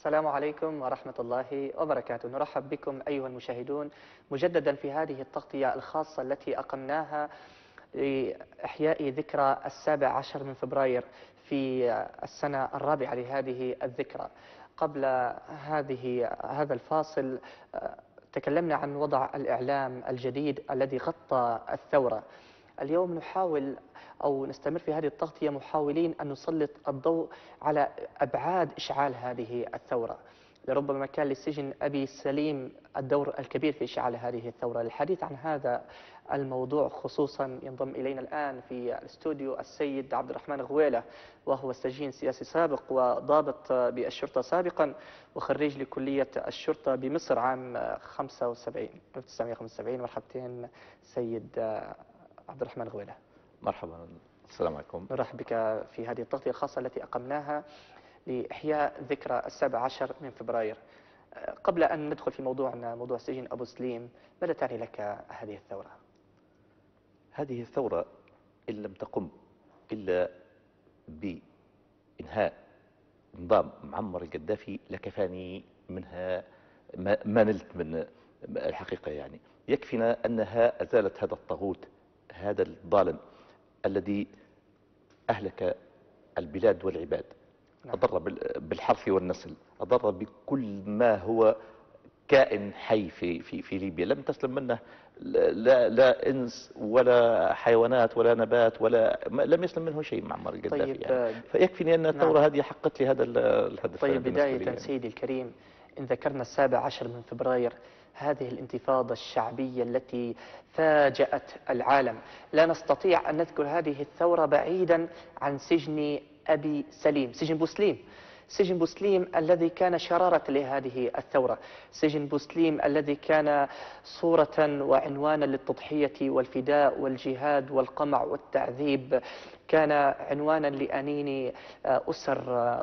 السلام عليكم ورحمة الله وبركاته. نرحب بكم أيها المشاهدون مجددا في هذه التغطية الخاصة التي أقمناها لإحياء ذكرى السابع عشر من فبراير في السنة الرابعة لهذه الذكرى. قبل هذه هذا الفاصل تكلمنا عن وضع الإعلام الجديد الذي غطى الثورة. اليوم نحاول أو نستمر في هذه التغطية محاولين أن نسلط الضوء على أبعاد إشعال هذه الثورة. لربما كان للسجن أبي سليم الدور الكبير في إشعال هذه الثورة. للحديث عن هذا الموضوع خصوصا ينضم إلينا الآن في الاستوديو السيد عبد الرحمن غويلة وهو سجين سياسي سابق وضابط بالشرطة سابقا وخريج لكلية الشرطة بمصر عام 75 1975 مرحبتين سيد عبد الرحمن غويلة. مرحبا السلام عليكم. نرحب بك في هذه التغطية الخاصة التي أقمناها لإحياء ذكرى السابع عشر من فبراير. قبل أن ندخل في موضوعنا موضوع سجن أبو سليم ماذا تعني لك هذه الثورة؟ هذه الثورة إن لم تقم إلا بإنهاء نظام معمر القذافي لكفاني منها ما نلت من الحقيقة يعني. يكفينا أنها أزالت هذا الطاغوت هذا الظالم الذي أهلك البلاد والعباد نعم. أضر بالحرث والنسل أضر بكل ما هو كائن حي في في في ليبيا لم تسلم منه لا لا إنس ولا حيوانات ولا نبات ولا لم يسلم منه شيء معمر القذافي طيب يعني. فيكفيني أن الثورة نعم. هذه حققت لي هذا الهدف طيب بداية يعني. سيدي الكريم إن ذكرنا السابع عشر من فبراير هذه الانتفاضة الشعبية التي فاجأت العالم. لا نستطيع أن نذكر هذه الثورة بعيدا عن سجن أبي سليم سجن بوسليم. سجن بوسليم الذي كان شرارة لهذه الثورة. سجن بوسليم الذي كان صورة وعنوانا للتضحية والفداء والجهاد والقمع والتعذيب. كان عنوانا لأنين أسر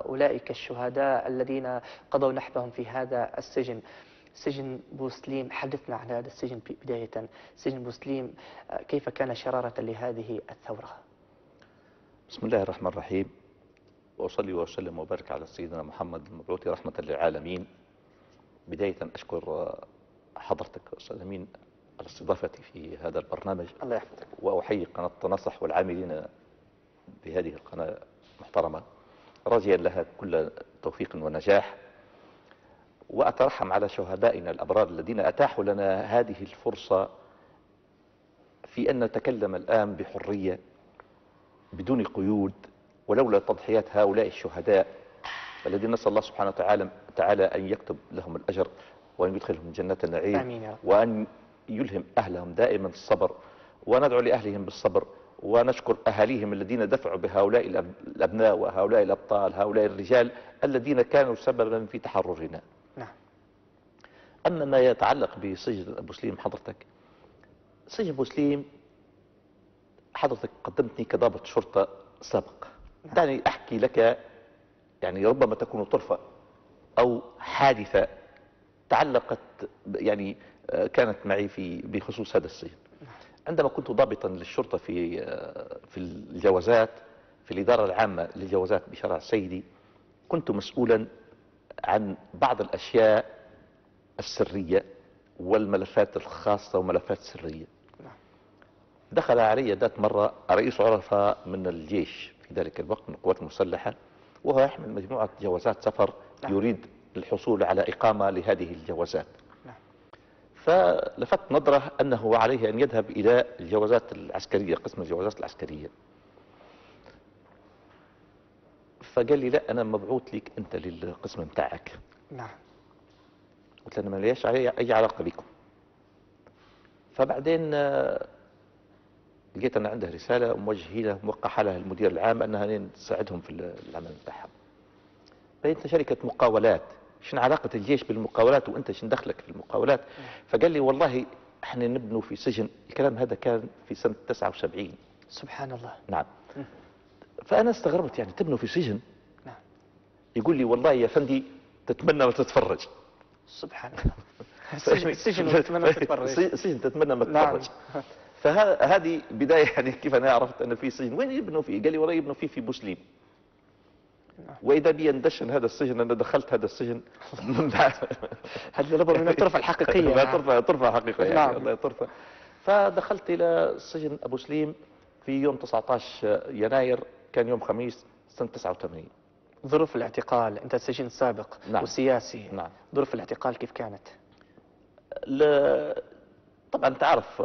أولئك الشهداء الذين قضوا نحبهم في هذا السجن. سجن بوسليم حدثنا عن هذا السجن بداية. سجن بوسليم كيف كان شرارة لهذه الثورة؟ بسم الله الرحمن الرحيم. وأصلي وأسلم وبارك على سيدنا محمد المبعوث رحمة للعالمين. بداية أشكر حضرتك أستاذ أمين على استضافتي في هذا البرنامج. الله يحفظك. وأحيي قناة تنصح والعاملين بهذه القناة المحترمة. راجيا لها كل توفيق ونجاح. وأترحم على شهدائنا الأبرار الذين أتاحوا لنا هذه الفرصة في أن نتكلم الآن بحرية بدون قيود ولولا تضحيات هؤلاء الشهداء الذين نسأل الله سبحانه وتعالى تعالى أن يكتب لهم الأجر وأن يدخلهم جنة النعيم آمين يا رب. وأن يلهم أهلهم دائما الصبر وندعو لأهلهم بالصبر ونشكر أهاليهم الذين دفعوا بهؤلاء الأبناء وهؤلاء الأبطال هؤلاء الرجال الذين كانوا سببا في تحررنا أما ما يتعلق بسجن أبو سليم حضرتك سجن أبو سليم حضرتك قدمتني كضابط شرطة سابق نعم. دعني أحكي لك يعني ربما تكون طرفة أو حادثة تعلقت يعني كانت معي في بخصوص هذا السجن نعم. عندما كنت ضابطا للشرطة في في الجوازات في الإدارة العامة للجوازات بشارع السيدي كنت مسؤولا عن بعض الأشياء السرية والملفات الخاصة وملفات سرية. دخل علي ذات مرة رئيس عرفة من الجيش في ذلك الوقت من القوات المسلحة وهو يحمل مجموعة جوازات سفر يريد الحصول على إقامة لهذه الجوازات. فلفت نظره أنه عليه أن يذهب إلى الجوازات العسكرية قسم الجوازات العسكرية. فقال لي لا أنا مبعوث لك أنت للقسم بتاعك. نعم. قلت له أنا ما ليش أي علاقة بكم فبعدين لقيت أن عنده رسالة موجهة له موقعها لها المدير العام أنها تساعدهم في العمل بتاعهم فأنت شركة مقاولات. شنو علاقة الجيش بالمقاولات وأنت شنو دخلك في المقاولات؟ فقال لي والله إحنا نبنوا في سجن. الكلام هذا كان في سنة 79 سبحان الله. نعم. فأنا استغربت يعني تبنوا في سجن؟ نعم. يقول لي والله يا فندي تتمنى ما تتفرج. سبحان الله. سجن تتمنى ما تتفرج سجن تتمنى ما تتفرج. نعم. فهذه بداية يعني كيف أنا عرفت أن في سجن. وين يبنوا فيه؟ قال لي والله يبنوا فيه في بوسليم وإذا بي ندشن هذا السجن أنا دخلت هذا السجن. هذه ربما من الطرف الحقيقية. لا نعم. طرفه طرفه حقيقه يعني نعم. طرفة. فدخلت إلى سجن أبو سليم في يوم 19 يناير كان يوم خميس سنة 89 ظروف الاعتقال أنت سجن سابق نعم. وسياسي نعم ظروف الاعتقال كيف كانت؟ ل... طبعا تعرف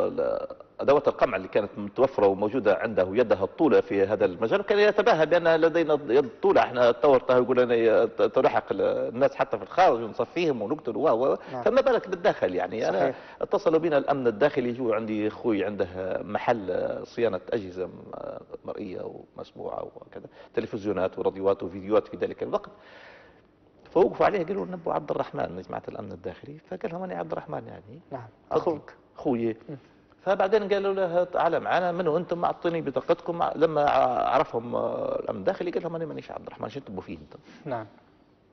أدوات القمع اللي كانت متوفرة وموجودة عنده ويدها الطولة في هذا المجال كان يتباهى بأن لدينا يد طولة. إحنا تورطها يقول لنا تلحق الناس حتى في الخارج ونصفيهم ونقتل و نعم. فما بالك بالداخل يعني؟ أنا صحيح. اتصلوا بنا الأمن الداخلي يجوا عندي أخوي عنده محل صيانة أجهزة مرئية ومسموعة وكذا تلفزيونات وراديوات وفيديوهات في ذلك الوقت. فوقفوا عليه قالوا نبوا عبد الرحمن يا جماعة الأمن الداخلي. فقال لهم أنا عبد الرحمن يعني. نعم أخوك. أخوي. فبعدين قالوا له تعال معنا من أنتم؟ أعطوني بطاقتكم لما عرفهم آه، الأمن الداخلي قال لهم أنا مانيش عبد الرحمن شو تبوا فيه أنتم؟ نعم.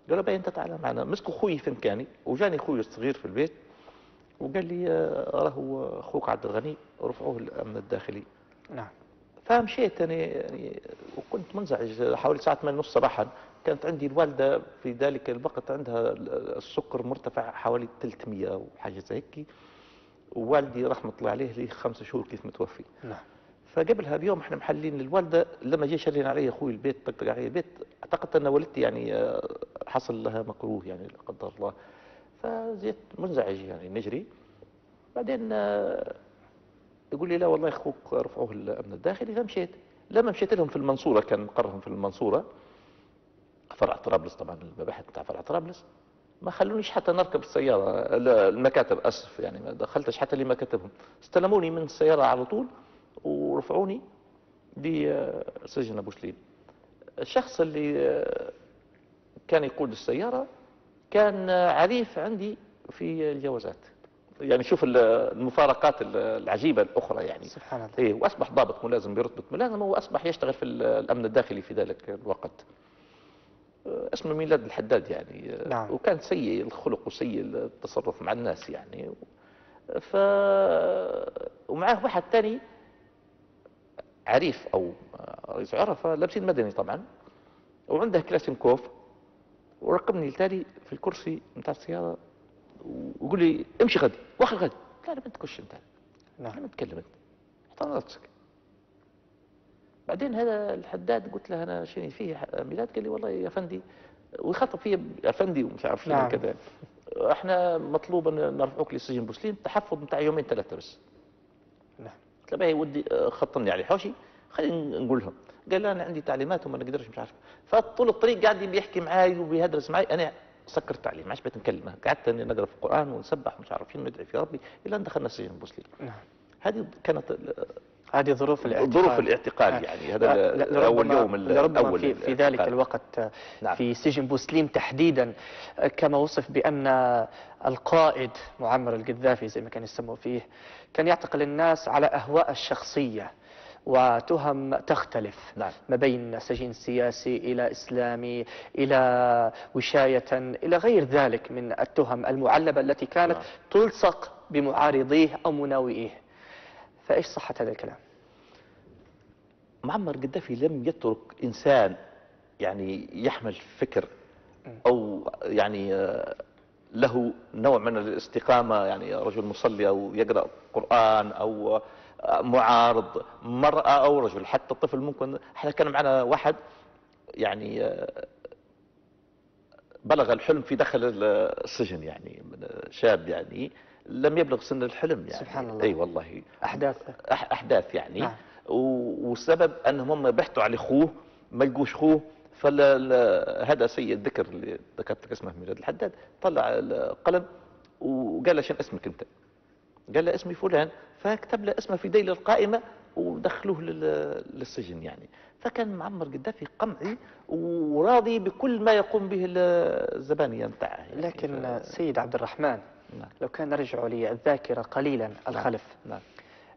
قالوا بقى أنت تعال معنا مسكوا أخوي في مكاني وجاني أخوي الصغير في البيت وقال لي آه، راهو أخوك عبد الغني رفعوه الامن الداخلي. نعم. فمشيت أنا يعني وكنت منزعج حوالي الساعة 8 ونص صباحا. كانت عندي الوالدة في ذلك الوقت عندها السكر مرتفع حوالي 300 وحاجه زي هيك ووالدي رحمة الله عليه لي خمس شهور كيف متوفي. نعم. فقبلها بيوم إحنا محلين للوالده لما جه شرين علي أخوي البيت طقطق علي البيت اعتقدت أن والدتي يعني آه، حصل لها مكروه يعني لا قدر الله. فزيت منزعج يعني نجري. بعدين آه، يقول لي لا والله أخوك رفعوه الأمن الداخلي. فمشيت. لما مشيت لهم في المنصورة كان مقرهم في المنصورة فرع طرابلس طبعا المباحث بتاع فرع طرابلس. ما خلونيش حتى نركب السيارة لا، المكاتب أسف يعني ما دخلتش حتى لمكاتبهم استلموني من السيارة على طول ورفعوني لسجن أبو سليم. الشخص اللي آه، كان يقود السيارة كان آه، عريف عندي في الجوازات. يعني شوف ال- المفارقات ال- العجيبة الأخرى يعني. سبحان الله. إيه وأصبح ضابط ملازم برتبه ملازم وأصبح يشتغل في ال- الأمن الداخلي في ذلك الوقت. آه، اسمه ميلاد الحداد يعني. نعم. وكان سيء الخلق وسيء التصرف مع الناس يعني. ف ومعاه واحد ثاني عريف أو رئيس عرفة لابسين مدني طبعا وعنده كلاشينكوف ورقبني التالي في الكرسي بتاع السيارة ويقول لي امشي غادي واخر غادي. لا ما تكش أنت. نعم. أنا متكلم أنت. احترم نفسك. بعدين هذا الحداد قلت له أنا شنو فيه ميلاد؟ قال لي والله يا فندي ويخاطب فيا يا فندي ومش عارف شنو نعم. كذا. إحنا مطلوب أن نرفعوك للسجن بوسليم تحفظ بتاع يومين ثلاثة بس. نعم. قلت له باهي ودي آه، خطني على حوشي خلينا نقول لهم. قال أنا عندي تعليمات وما نقدرش مش عارف. فطول الطريق قاعد بيحكي معاي وبيهدرس معي أنا سكرت عليه ما عادش بقيت نكلمه قعدت نقرأ في القرآن ونسبح ومش عارف شنو ندعي في ربي إلى أن دخلنا السجن بوسليم نعم. هذه كانت هذه ظروف الاعتقال ظروف الاعتقال يعني هذا لربما- أول يوم لربما الأول في, في ذلك. الوقت نعم. في سجن بوسليم تحديدا كما وصف بأن القائد معمر القذافي زي ما كان يسموا فيه كان يعتقل الناس على أهواء الشخصية وتهم تختلف نعم. ما بين سجين سياسي إلى إسلامي إلى وشاية إلى غير ذلك من التهم المعلبة التي كانت نعم. تلصق بمعارضيه أو مناوئيه فإيش صحة هذا الكلام؟ معمر القذافي لم يترك إنسان يعني يحمل فكر أو يعني آه، له نوع من الاستقامة يعني رجل مصلي أو يقرأ قرآن أو آه، معارض مرأة أو رجل حتى الطفل ممكن إحنا كان معنا واحد يعني آه، بلغ الحلم في داخل ال- السجن يعني من شاب يعني لم يبلغ سن الحلم يعني. سبحان الله. أي والله. أحداث. أح- أحداث يعني. نعم. والسبب أنهم هم بحثوا على أخوه ما لقوش أخوه فهذا سيء الذكر اللي ذكرت اسمه ميلاد الحداد. طلع القلم وقال له شن اسمك أنت؟ قال له اسمي فلان. فكتب له اسمه في ديل القائمة ودخلوه لل- للسجن يعني. فكان معمر قدافي قمعي وراضي بكل ما يقوم به ال- الزبانية نتاعه يعني. لكن ف- سيد عبد الرحمن نعم. لو كان نرجع لي الذاكرة قليلا الخلف. نعم.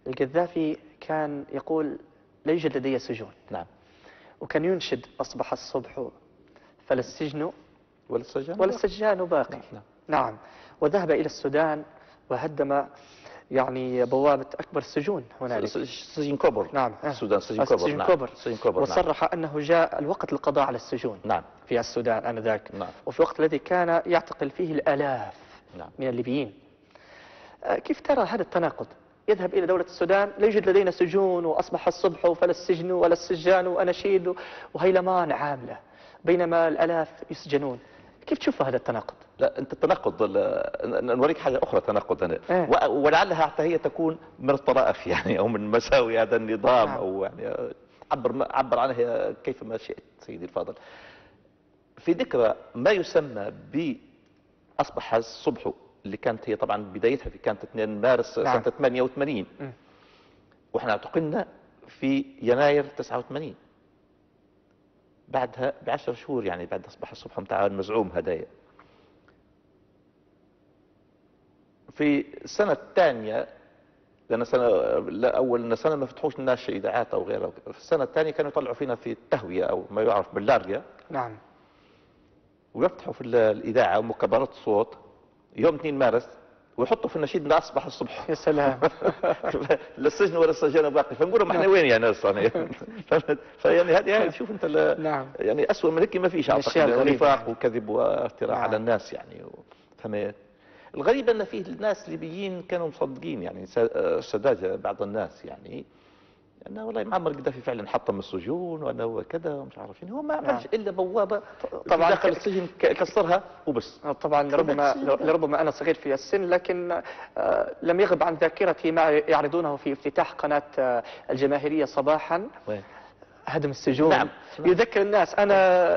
القذافي كان يقول لا يوجد لدي سجون. نعم. وكان ينشد أصبح الصبح فلا السجن ولا السجان باقي. نعم. نعم. وذهب إلى السودان وهدم يعني بوابة أكبر السجون هنالك. سجن كوبر. نعم. السودان سجن كوبر. سجن نعم. كوبر. سجن كوبر نعم. وصرح أنه جاء الوقت للقضاء على السجون نعم. في السودان آنذاك. نعم. وفي الوقت الذي كان يعتقل فيه الآلاف. نعم. من الليبيين. آه، كيف ترى هذا التناقض؟ يذهب إلى دولة السودان لا يوجد لدينا سجون وأصبح الصبح فلا السجن ولا السجان وأناشيد وهيلمان عاملة بينما الآلاف يسجنون. كيف تشوف هذا التناقض؟ لا أنت التناقض ال- نوريك حاجة أخرى تناقض أنا إيه. و- ولعلها حتى هي تكون من الطرائف يعني أو من مساوي هذا النظام نعم. أو يعني عبر عبر عنها كيفما شئت سيدي الفاضل. في ذكرى ما يسمى ب أصبح الصبح اللي كانت هي طبعا بدايتها في كانت 2 مارس نعم. سنة 88 مم. وإحنا اعتقلنا في يناير 89 بعدها بعشر شهور يعني بعد أصبح الصبح متاع المزعوم هدايا. في السنة الثانية لأن سنة لا أول سنة ما فتحوش الناس إذاعات أو غيرها في السنة الثانية كانوا يطلعوا فينا في التهوية أو ما يعرف باللارجة نعم. ويفتحوا في ال- الإذاعة ومكبرات الصوت. يوم 2 مارس ويحطوا في النشيد لا أصبح الصبح. يا سلام. لا السجن ولا السجانة باقي. فنقول لهم إحنا وين يا ناس يعني فهمت؟ فيعني هذه شوف أنت نعم. يعني اسوء من هيك ما فيش أعتقد. نفاق يعني. وكذب وافتراء نعم. على الناس يعني. فهمت؟ الغريب أن فيه الناس ليبيين كانوا مصدقين يعني آه، سذاجة بعض الناس يعني. انه والله معمر القذافي فعلا حطم السجون وانه هو كذا ومش عارفين هو ما. عملش إلا بوابة طبعاً داخل السجن كسرها وبس طبعا لربما لربما أنا صغير في السن لكن آه، لم يغب عن ذاكرتي ما يعرضونه في افتتاح قناة آه، الجماهيرية صباحا وين؟ هدم السجون نعم. يذكر الناس أنا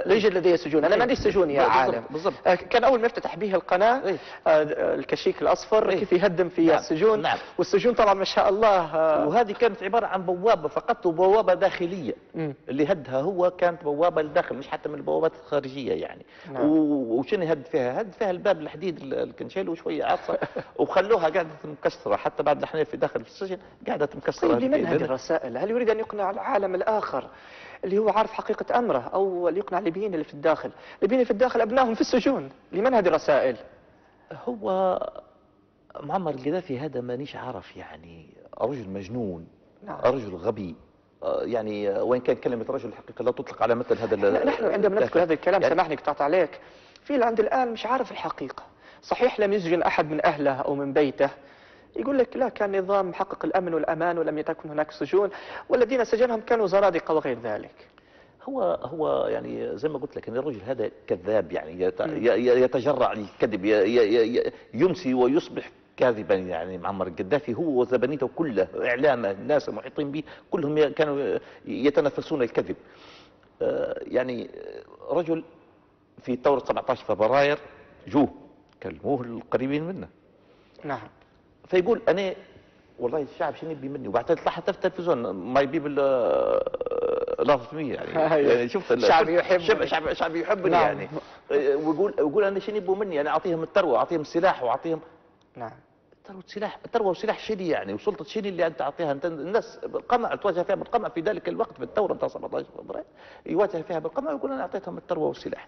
لا يوجد لدي سجون أنا ما عندي سجون يا عالم بالضبط. آه، كان أول ما يفتتح به القناة إيه. آه، الكشيك الأصفر إيه. كيف يهدم في نعم. السجون نعم. والسجون طبعا ما شاء الله آه، وهذه كانت عبارة عن بوابة فقط وبوابة داخلية مم. اللي هدها هو كانت بوابة للداخل مش حتى من البوابات الخارجية يعني نعم. و- وشنو يهد فيها؟ هد فيها الباب الحديد ال- الكنشيل وشوية عطسه وخلوها قاعدة مكسرة حتى بعد إحنا في داخل في السجن قاعدة مكسرة طيب لمن هذه الرسائل؟ هل يريد أن يقنع العالم الآخر اللي هو عارف حقيقة أمره أو اللي يقنع الليبيين اللي في الداخل؟ الليبيين اللي في الداخل أبنائهم في السجون، لمن هذه الرسائل؟ هو معمر القذافي هذا مانيش عارف يعني رجل مجنون نعم. رجل غبي آه، يعني وين كان كلمة رجل الحقيقة لا تطلق على مثل هذا نحن عندما نذكر هذا الكلام يعني- سامحني قطعت عليك في اللي عند الآن مش عارف الحقيقة صحيح لم يسجن أحد من أهله أو من بيته يقول لك لا كان نظام محقق الأمن والأمان ولم تكن هناك سجون والذين سجنهم كانوا زنادقه وغير ذلك. هو هو يعني زي ما قلت لك إن الرجل هذا كذاب يعني يتجرع ي- يمسي ويصبح كاذبا يعني معمر القذافي هو وزبانيته كله اعلامه الناس المحيطين به كلهم كانوا يتنافسون الكذب. آه، يعني رجل في ثورة 17 فبراير جوه كلموه القريبين منه. نعم. فيقول أنا والله الشعب شنو يبي مني؟ وبعدين طلع حتى في التلفزيون ما يبي بال لافمي يعني. أيوة. يعني شفت ال- الشعب يحبني. شعب شعب, شعب يحبني نعم. يعني. آه، ويقول يقول أنا شنو يبوا مني؟ أنا أعطيهم الثروة أعطيهم السلاح واعطيهم نعم. ثروة سلاح ثروة وسلاح شنو يعني؟ وسلطة شنو اللي أنت تعطيها أنت الناس بالقمع تواجه فيها بالقمع في ذلك الوقت في الثوره بتاع 17 فبراير يواجه فيها بالقمع ويقول أنا أعطيتهم الثروة والسلاح.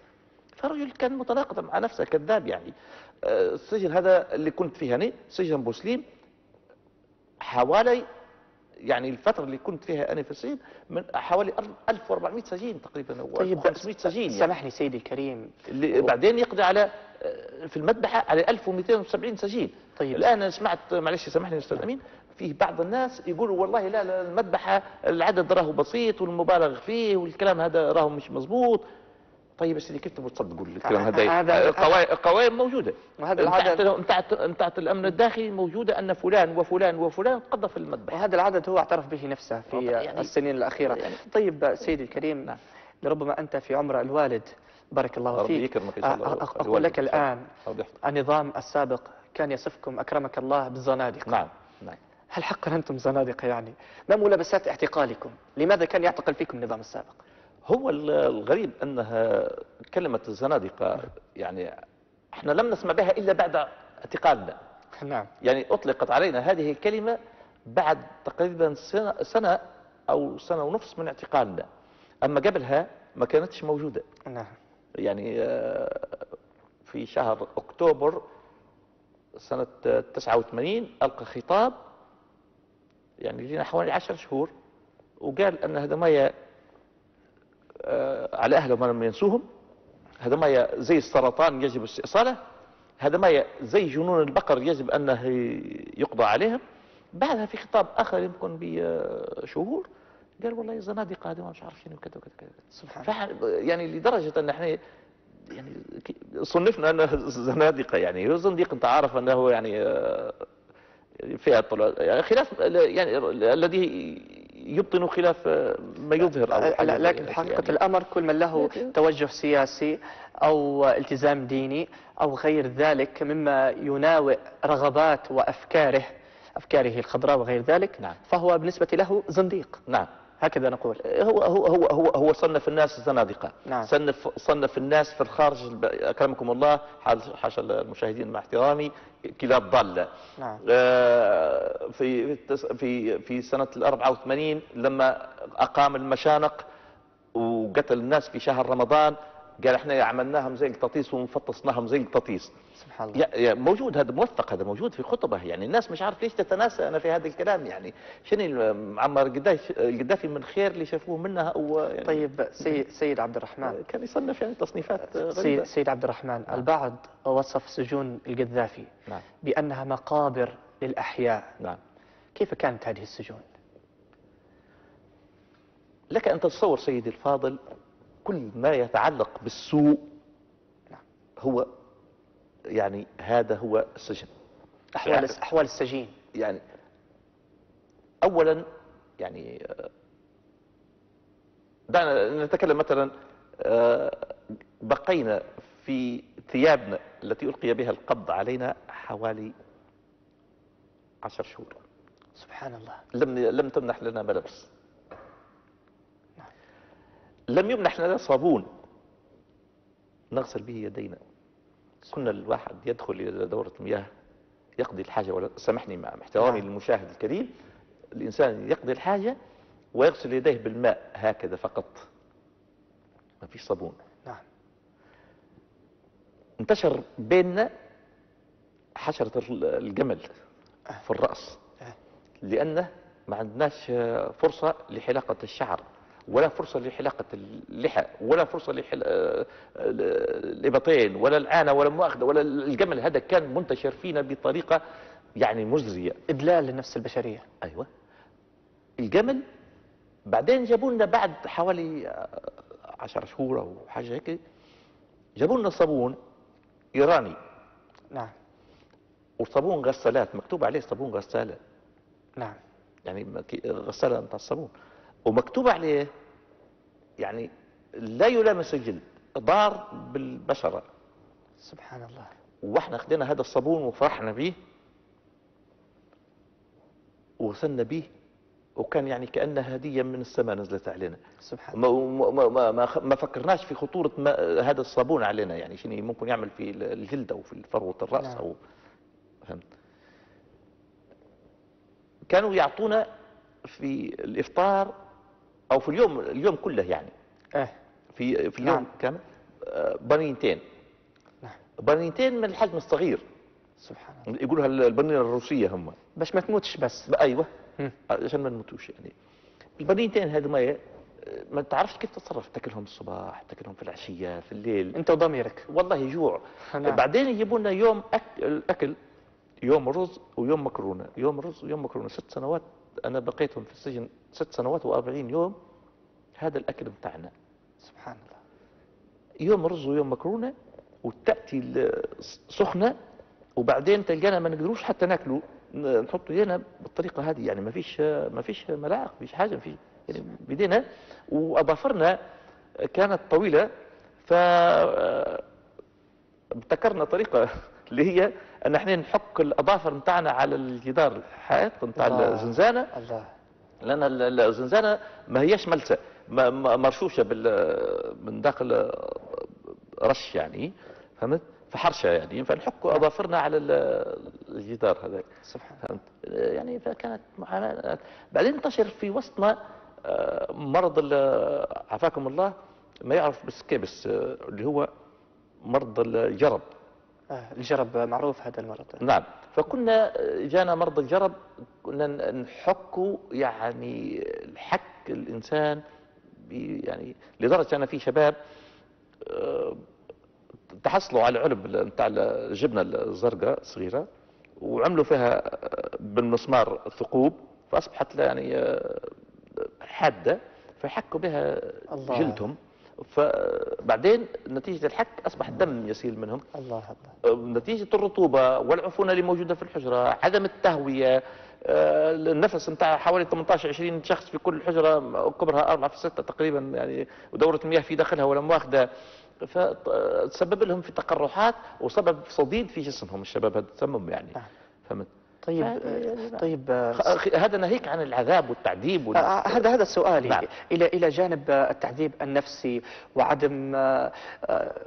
فالرجل كان متناقض مع نفسه كذاب يعني. آه، السجن هذا اللي كنت فيه أنا سجن بوسليم حوالي يعني الفترة اللي كنت فيها أنا في السجن من حوالي 1400 سجين تقريبا أو طيب 500 سجين يعني. سامحني سيدي الكريم. اللي بعدين يقضي على آه، في المذبحة على 1270 سجين. طيب. الآن أنا سمعت معلش سامحني أستاذ أمين فيه بعض الناس يقولوا والله لا, المذبحة العدد راه بسيط والمبالغ فيه والكلام هذا راه مش مزبوط طيب يا سيدي كيف تبغوا تصدقوا الكلام هذا القوائم وهذا انتعت العدد انتعت انتعت الأمن الداخلي موجودة أن فلان وفلان وفلان قضى في المذبحة وهذا العدد هو اعترف به نفسه في يعني- السنين الأخيرة. يعني- طيب سيدي الكريم نعم. لربما أنت في عمر الوالد بارك الله ربي فيك. يكرمك إن شاء الله. الوالد لك يحفظك. النظام السابق كان يصفكم أكرمك الله بالزنادقة. نعم نعم. هل حقا أنتم زنادقة يعني؟ ما ملابسات اعتقالكم لماذا كان يعتقل فيكم النظام السابق؟ هو ال- الغريب أنها كلمة الزنادقة يعني إحنا لم نسمع بها إلا بعد اعتقالنا. نعم. يعني أطلقت علينا هذه الكلمة بعد تقريبا سنة, سنة أو سنة ونصف من اعتقالنا. أما قبلها ما كانتش موجودة. نعم. يعني آه، في شهر أكتوبر سنة 89 ألقى خطاب يعني لنا حوالي عشر شهور وقال أن هذا ما على أهله ما لم ينسوهم. هذا ما زي السرطان يجب استئصاله. هذا ما زي جنون البقر يجب أنه يقضى عليهم. بعدها في خطاب آخر يمكن بشهور قال والله الزنادقة هذه ما مش عارف شنو كذا وكذا كذا سبحان يعني لدرجة أن إحنا يعني صنفنا أنه زنادقة يعني. هو زنديق أنت عارف أنه يعني آه، فئة يعني خلاف يعني الذي يبطن خلاف ما يظهر أو لكن حقيقة يعني. الأمر كل من له توجه سياسي أو التزام ديني أو غير ذلك مما يناوئ رغبات وأفكاره أفكاره الخضراء وغير ذلك نعم. فهو بالنسبة له زنديق. نعم. هكذا نقول هو هو هو هو, هو صنف الناس زنادقه نعم. صنف صنف الناس في الخارج أكرمكم الله حاشا المشاهدين مع احترامي كلاب ضاله نعم. آه في في في سنة ال 84 لما أقام المشانق وقتل الناس في شهر رمضان قال إحنا عملناهم زي القطيس ومفطصناهم زي القطيس سبحان الله. يا موجود هذا موثق هذا موجود في خطبه. يعني الناس مش عارف ليش تتناسى أنا في هذا الكلام. يعني شنو معمر القدافي من خير اللي شافوه منها أو يعني طيب سيد سيد عبد الرحمن. كان يصنف يعني تصنيفات سيد, سيد عبد الرحمن نعم. البعض وصف سجون القذافي نعم. بأنها مقابر للأحياء. نعم. كيف كانت هذه السجون؟ لك أن تتصور سيدي الفاضل كل ما يتعلق بالسوء. هو يعني هذا هو السجن أحوال, يعني أحوال السجين يعني أولا يعني آه، دعنا نتكلم مثلا آه، بقينا في ثيابنا التي ألقي بها القبض علينا حوالي عشر شهور سبحان الله لم لم تمنح لنا ملابس. لم يمنح لنا صابون. نغسل به يدينا. كنا الواحد يدخل إلى دورة مياه يقضي الحاجة ولا سامحني مع احترامي نعم. للمشاهد الكريم. الإنسان يقضي الحاجة ويغسل يديه بالماء هكذا فقط. ما فيش صابون. نعم. انتشر بيننا حشرة الجمل في الرأس. أه. لأنه ما عندناش فرصة لحلاقة الشعر. ولا فرصة لحلاقة اللحى ولا فرصة للإبطين ولا العانة ولا المؤاخذة ولا الجمل. هذا كان منتشر فينا بطريقة يعني مزرية إدلال للنفس البشرية. أيوة. الجمل بعدين جابوا لنا بعد حوالي عشر شهور أو حاجة هيك جابوا لنا صابون إيراني. نعم. وصابون غسالات مكتوب عليه صابون غسالة. نعم. يعني غسالة بتاع الصابون. ومكتوب عليه يعني لا يلامس الجلد ضار بالبشرة. سبحان الله. وإحنا خدينا هذا الصابون وفرحنا به وغسلنا به وكان يعني كأنها هدية من السماء نزلت علينا. سبحان ما, ما, ما, ما, ما فكرناش في خطورة ما هذا الصابون علينا يعني شنو ممكن يعمل في الجلد أو في فروة الرأس نعم. أو فهمت؟ كانوا يعطونا في الإفطار أو في اليوم اليوم كله يعني. آه في في اليوم نعم. كامل. آه، بنينتين نعم. بنينتين من الحجم الصغير. سبحان الله. يقولوا البنينه الروسية هم. باش ما تموتش بس. أيوه. عشان ما نموتوش يعني. البنينتين هذو ما ما تعرفش كيف تتصرف. تاكلهم الصباح تاكلهم في العشية في الليل. أنت وضميرك. والله جوع نعم. بعدين يجيبوا لنا يوم أكل, اكل يوم رز ويوم مكرونة. يوم رز ويوم مكرونة. ست سنوات أنا بقيتهم في السجن. ست سنوات وأربعين يوم هذا الأكل بتاعنا. سبحان الله. يوم رز ويوم مكرونة وتأتي سخنة وبعدين تلقانا ما نقدروش حتى ناكله نحط ايدينا بالطريقة هذه يعني ما فيش ما فيش ملاعق ما فيش حاجة ما فيش يعني بيدينا. وأظافرنا كانت طويلة ف ابتكرنا طريقة اللي هي أن إحنا نحك الأظافر نتاعنا على الجدار الحائط نتاع الزنزانة. الله. لأن الزنزانة ما هياش ملسة. مرشوشة من داخل رش يعني فهمت؟ فحرشة يعني. فنحك أظافرنا على الجدار هذا سبحان فهمت؟ يعني فكانت معاناة. بعدين انتشر في وسطنا آه، مرض عافاكم الله ما يعرف بالسكيبس آه، اللي هو مرض الجرب. آه، الجرب معروف هذا المرض. نعم. فكنا جانا مرضى الجرب كنا نحكوا يعني الحك الإنسان يعني لدرجة أنا في شباب آه، تحصلوا على علب نتاع الجبنه الزرقاء الصغيرة وعملوا فيها آه، بالمسمار ثقوب فأصبحت يعني آه، حادة فحكوا بها الله. جلدهم فبعدين نتيجة الحك أصبح الدم يسيل منهم. الله الله نتيجة الرطوبة والعفونة اللي موجودة في الحجرة عدم التهوية آه، النفس نتاع حوالي 18 20 شخص في كل حجرة كبرها 4 في 6 تقريبا يعني ودورة المياه في داخلها ولا مواخدة. فتسبب لهم في تقرحات وسبب صديد في جسمهم الشباب هذا تسمم يعني. نعم. فهمت؟ طيب آه، طيب آه، هذا ناهيك عن العذاب والتعذيب وال... آه، هذا هذا سؤالي. نعم. إلى إلى جانب التعذيب النفسي وعدم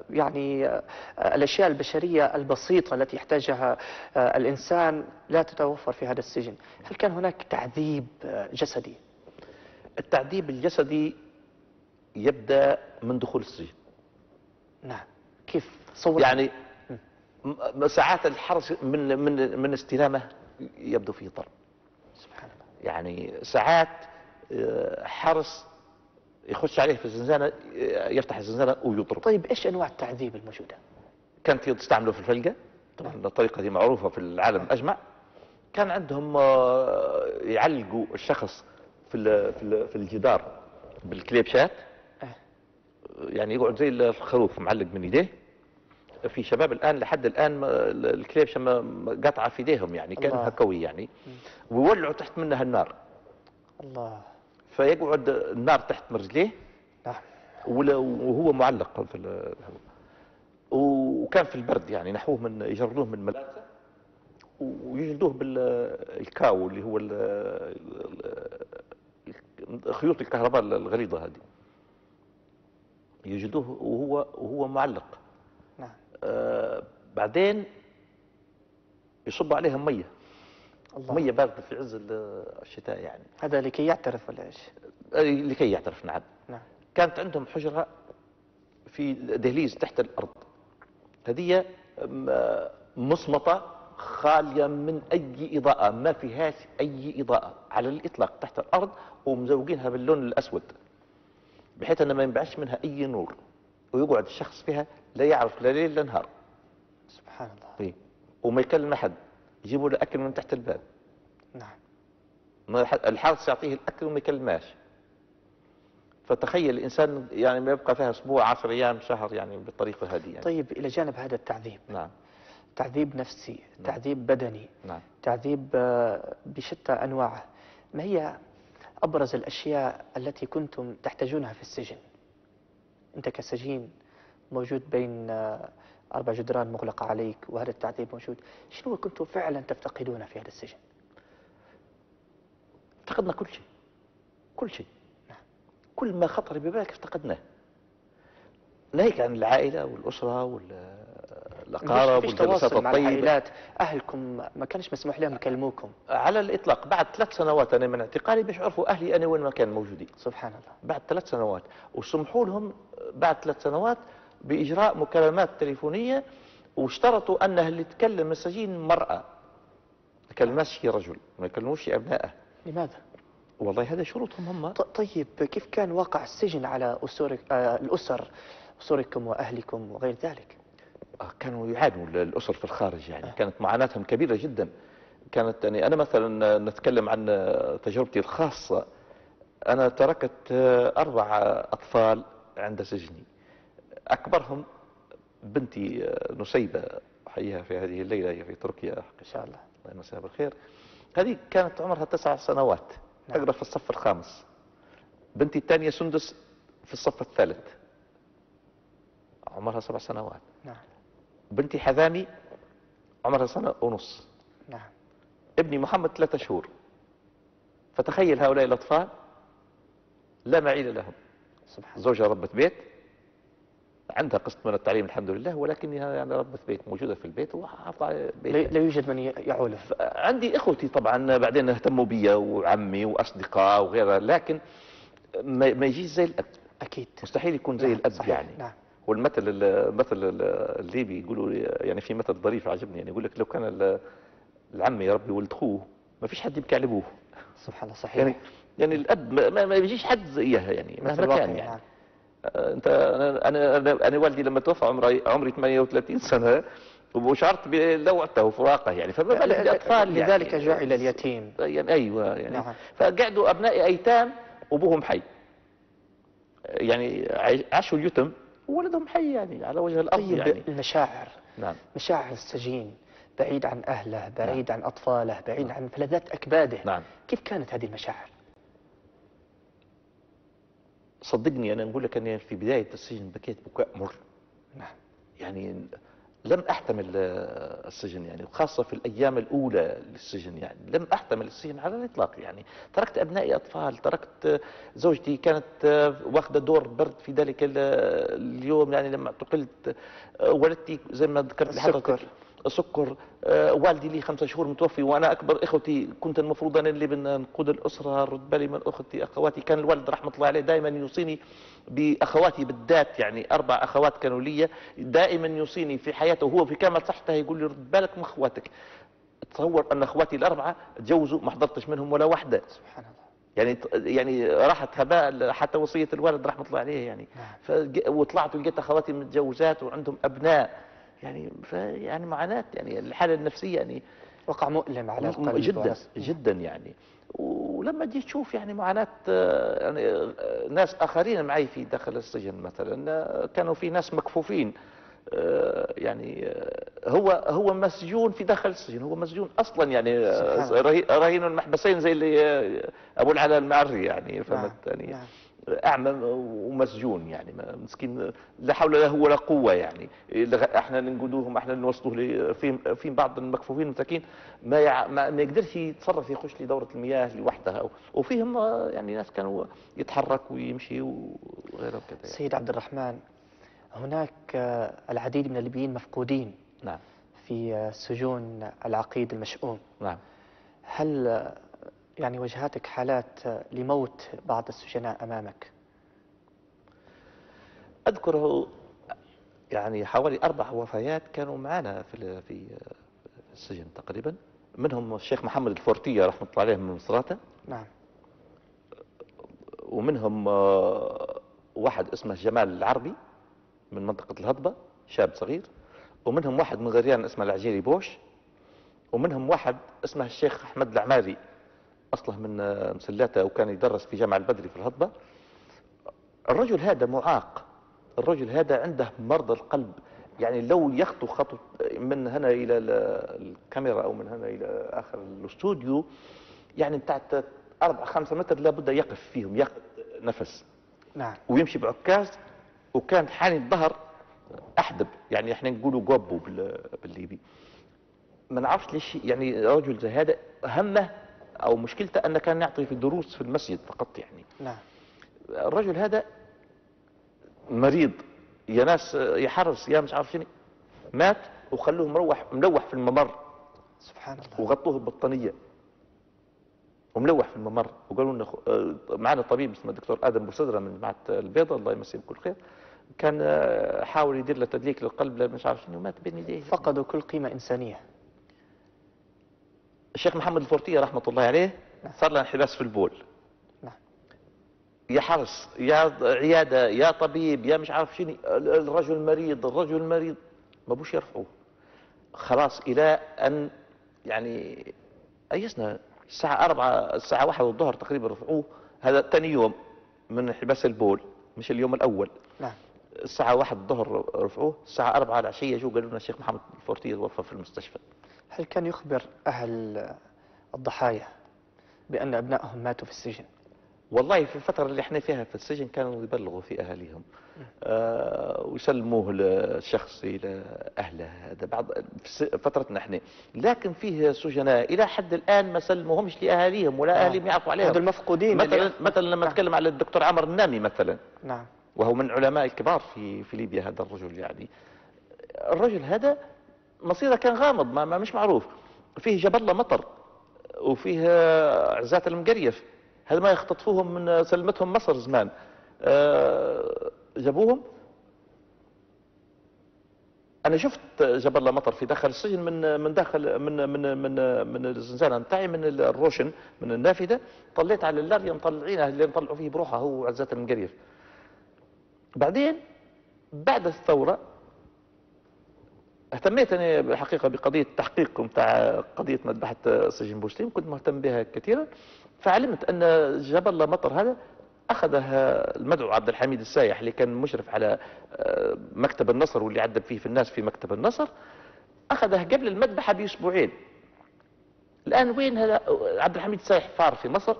يعني الأشياء البشرية البسيطة التي يحتاجها الإنسان لا تتوفر في هذا السجن، هل كان هناك تعذيب جسدي؟ التعذيب الجسدي يبدأ من دخول السجن. نعم. كيف؟ صور يعني ساعات الحرس من من من استلامه. يبدو فيه ضرب سبحان الله. يعني ساعات آه، حرس يخش عليه في الزنزانة آه، يفتح الزنزانة ويضرب طيب إيش أنواع التعذيب الموجودة؟ كانت تستعمله في الفلقة. طبعا الطريقة دي معروفة في العالم أجمع. كان عندهم آه، يعلقوا الشخص في في ال- في الجدار بالكليبشات. يعني يقعد زي الخروف معلق من ايديه في شباب الآن لحد الآن ما قاطعه في إيديهم يعني كأنها الله. كوي يعني. ويولعوا تحت منها النار. الله. فيقعد النار تحت رجليه نعم. وهو معلق في ال- الهواء وكان في البرد يعني نحوه من يجردوه من ملابسه ويجلدوه بالكاو اللي هو خيوط الكهرباء الغليظة هذه. يجلدوه وهو وهو معلق. بعدين يصبوا عليها مية. الله. مية باردة في عز ال- الشتاء يعني. هذا لكي يعترف ولا إيش؟ آه، لكي يعترف نعم. نعم. كانت عندهم حجرة في دهليز تحت الأرض. هذه م- مصمطة خالية من أي إضاءة ما فيهاش أي إضاءة. على الإطلاق تحت الأرض ومزوقينها باللون الأسود بحيث أن ما ينبعش منها أي نور. ويقعد الشخص فيها لا يعرف لا ليل لا نهار. سبحان الله. إيه. وما يكلم أحد. يجيبوا له أكل من تحت الباب. نعم. الحارس يعطيه الأكل وما يكلماش فتخيل الإنسان يعني ما يبقى فيها أسبوع 10 أيام شهر يعني بالطريقة هذه يعني. طيب إلى جانب هذا التعذيب. نعم. تعذيب نفسي تعذيب بدني نعم. تعذيب آه، بشتى أنواعه. ما هي أبرز الأشياء التي كنتم تحتاجونها في السجن؟ أنت كسجين موجود بين آه، أربع جدران مغلقة عليك وهذا التعذيب موجود؟ شنو كنتم فعلا تفتقدونه في هذا السجن؟ افتقدنا كل شيء كل شيء. كل ما خطر ببالك افتقدناه. ناهيك عن العائلة والأسرة والاقارب فيش والجلسات تواصل مع العائلات أهلكم ما كانش مسموح لهم يكلموكم. على الإطلاق بعد ثلاث سنوات أنا من اعتقالي باش يعرفوا أهلي أنا وين ما كانوا موجودين. سبحان الله. بعد ثلاث سنوات. وسمحوا لهم بعد ثلاث سنوات بإجراء مكالمات تليفونية واشترطوا أنه اللي يتكلم السجين مرأة. ما يكلمش رجل ما يكلموش أبنائه لماذا؟ والله هذا شروطهم هم. طيب كيف كان واقع السجن على أسرك آه الأسر أسركم وأهلكم وغير ذلك؟ كانوا يعانوا ال- الأسر في الخارج يعني. كانت معاناتهم كبيرة جدا. كانت يعني أنا مثلا نتكلم عن تجربتي الخاصة. أنا تركت أربع أطفال عند سجني. أكبرهم بنتي نسيبة أحييها في هذه الليلة هي في تركيا. إن شاء الله. الله يمسيها بالخير. هذه كانت عمرها تسع سنوات. نعم. تقرأ في الصف الخامس. بنتي الثانية سندس في الصف الثالث. عمرها سبع سنوات. نعم بنتي حذامي عمرها سنة ونص. نعم. ابني محمد ثلاثة شهور. فتخيل هؤلاء الأطفال لا معيل لهم. سبحان الله. زوجها ربة بيت عندها قسط من التعليم الحمد لله ولكنها يعني ربة بيت موجودة في البيت وحافظة على لا بيتها لا يوجد من ي- يعوله عندي إخوتي طبعا بعدين اهتموا بي وعمي وأصدقاء وغيرها لكن ما يجيش زي الأب. أكيد. مستحيل يكون زي نعم، الأب صحيح. يعني. نعم. والمثل المثل الليبي يقولوا يعني في مثل ظريف عجبني يعني يقول لك لو كان ال- العم يربي ولد خوه ما فيش حد يبكي على أبوه. سبحان الله صحيح. يعني يعني الأب ما, ما يجيش حد زيها يعني مهما كان يعني. نعم. آه، انت أنا أنا أنا, والدي لما توفى عمري عمري 38 سنة وشعرت بلوعته وفراقه يعني. فما بالك بأطفال لذلك يعني جعل اليتيم. يعني أيوه يعني نعم. فقعدوا أبناء أيتام وابوهم حي. يعني عاشوا اليتم. وولدهم حي يعني على وجه الأرض طيب يعني. المشاعر. نعم. مشاعر السجين بعيد عن أهله بعيد عن أطفاله بعيد عن فلذات أكباده. نعم. كيف كانت هذه المشاعر؟ صدقني أنا نقول لك أني في بداية السجن بكيت بكاء مر. نعم. يعني لم أحتمل آه، السجن يعني وخاصة في الأيام الأولى للسجن يعني لم أحتمل السجن على الإطلاق يعني تركت أبنائي أطفال تركت آه، زوجتي كانت آه، واخذه دور برد في ذلك ال- اليوم يعني لما اعتقلت والدتي زي ما ذكرت السكر. سكر آه، والدي لي خمسة شهور متوفي وأنا أكبر إخوتي. كنت المفروض أنا اللي بنقود الأسرة رد بالي من أختي أخواتي. كان الوالد رحمة الله عليه دائما يوصيني بأخواتي بالذات يعني أربع أخوات كانوا لي دائما يوصيني في حياته. وهو في كامل صحته يقول لي رد بالك من أخواتك. تصور أن أخواتي الأربعة تجوزوا ما حضرتش منهم ولا واحدة. سبحان الله. يعني يعني راحت هباء حتى وصية الوالد رحمة الله عليه يعني. نعم. وطلعت ولقيت أخواتي متجوزات وعندهم أبناء. يعني ف يعني معاناة يعني الحالة النفسية يعني وقع مؤلم على القلب جدا جدا يعني. ولما جيت تشوف يعني معاناة آه، يعني ناس آخرين معي في داخل السجن مثلا كانوا في ناس مكفوفين. يعني هو هو مسجون في داخل السجن هو مسجون أصلا يعني رهين المحبسين زي اللي أبو العلاء المعري يعني فهمت يعني نعم. أعمى ومسجون يعني مسكين لا حول له ولا قوة يعني. إحنا ننقذوهم إحنا نوصلوه في في بعض المكفوفين المساكين ما يع... ما, ما يقدرش يتصرف يخش لدورة المياه لوحدها. وفيهم آه، يعني ناس كانوا يتحرك ويمشي وغيره كذا يعني. سيد عبد الرحمن هناك آه، العديد من الليبيين مفقودين نعم. في آه، سجون العقيد المشؤوم. نعم. هل يعني واجهتك حالات لموت بعض السجناء أمامك؟ أذكره يعني حوالي أربع وفيات كانوا معنا في في السجن تقريبا. منهم الشيخ محمد الفورتية رحمة الله عليه من مصراته. نعم. ومنهم آه، واحد اسمه جمال العربي من منطقة الهضبة شاب صغير. ومنهم واحد من غريان اسمه العجيري بوش. ومنهم واحد اسمه الشيخ أحمد العماري أصله من آه، مسلاتة وكان يدرس في جامع البدري في الهضبة. الرجل هذا معاق. الرجل هذا عنده مرض القلب. يعني لو يخطو خطو من هنا إلى ال- الكاميرا أو من هنا إلى آخر الاستوديو يعني بتاعت أربع خمسة متر لابد يقف فيهم ياخذ نفس. نعم. ويمشي بعكاز وكان حاني الظهر أحدب. يعني إحنا نقولوا بال- بالليبي. ما نعرفش ليش يعني رجل زي هذا همه أو مشكلته أنه كان يعطي في دروس في المسجد فقط يعني. نعم. الرجل هذا مريض يا ناس يا حرس يا مش عارف شنو مات وخلوه مروح ملوح في الممر. سبحان الله. وغطوه ببطانيه وملوح في الممر. وقالوا لنا آه، معنا طبيب اسمه الدكتور آدم بوسدره من جماعة البيضاء الله يمسيه بكل خير. كان آه، حاول يدير له تدليك للقلب لا مش عارف شنو مات بين يديه فقدوا كل قيمة إنسانية. الشيخ محمد الفورتية رحمة الله عليه نعم. صار له انحباس في البول. نعم. يا حرس يا عيادة يا طبيب يا مش عارف شنو الرجل مريض الرجل مريض ما بوش يرفعوه. خلاص إلى أن يعني أيسنا الساعة أربعة الساعة واحدة الظهر تقريبا رفعوه. هذا ثاني يوم من انحباس البول مش اليوم الأول. نعم. الساعة واحد الظهر رفعوه. الساعة أربعة العشية جو قالوا لنا الشيخ محمد الفورتية توفى في المستشفى. هل كان يخبر أهل الضحايا بأن أبنائهم ماتوا في السجن؟ والله في الفترة اللي إحنا فيها في السجن كانوا يبلغوا في أهاليهم. آه ويسلموه للشخص إلى أهله. هذا بعض فترتنا إحنا. لكن فيه سجناء إلى حد الآن ما سلموهمش لأهاليهم ولا آه. أهاليهم يعرفوا هذول عليهم المفقودين مثلا مثلا لما نعم. نتكلم على الدكتور عمر النامي مثلا. نعم. وهو من علماء الكبار في في ليبيا هذا الرجل يعني. الرجل هذا مصيره كان غامض ما, ما مش معروف. فيه جبل الله مطر وفيه عزات المقريف. هذا ما يختطفوهم من سلمتهم مصر زمان؟ آه، جابوهم؟ أنا شفت جبل الله مطر في داخل السجن من من داخل من من من من الزنزانة نتاعي من الروشن من النافذة. طليت على الآريا مطلعينها اللي نطلعوا فيه بروحها هو عزات المقريف. بعدين بعد الثورة اهتميت أنا بالحقيقة بقضية التحقيق نتاع قضية مذبحة سجن بوشتين كنت مهتم بها كثيرا. فعلمت أن جبل مطر هذا اخذها المدعو عبد الحميد السايح اللي كان مشرف على آه، مكتب النصر واللي عذب فيه في الناس في مكتب النصر. اخذها قبل المذبحة بأسبوعين. الآن وين هذا عبد الحميد السايح فار في مصر؟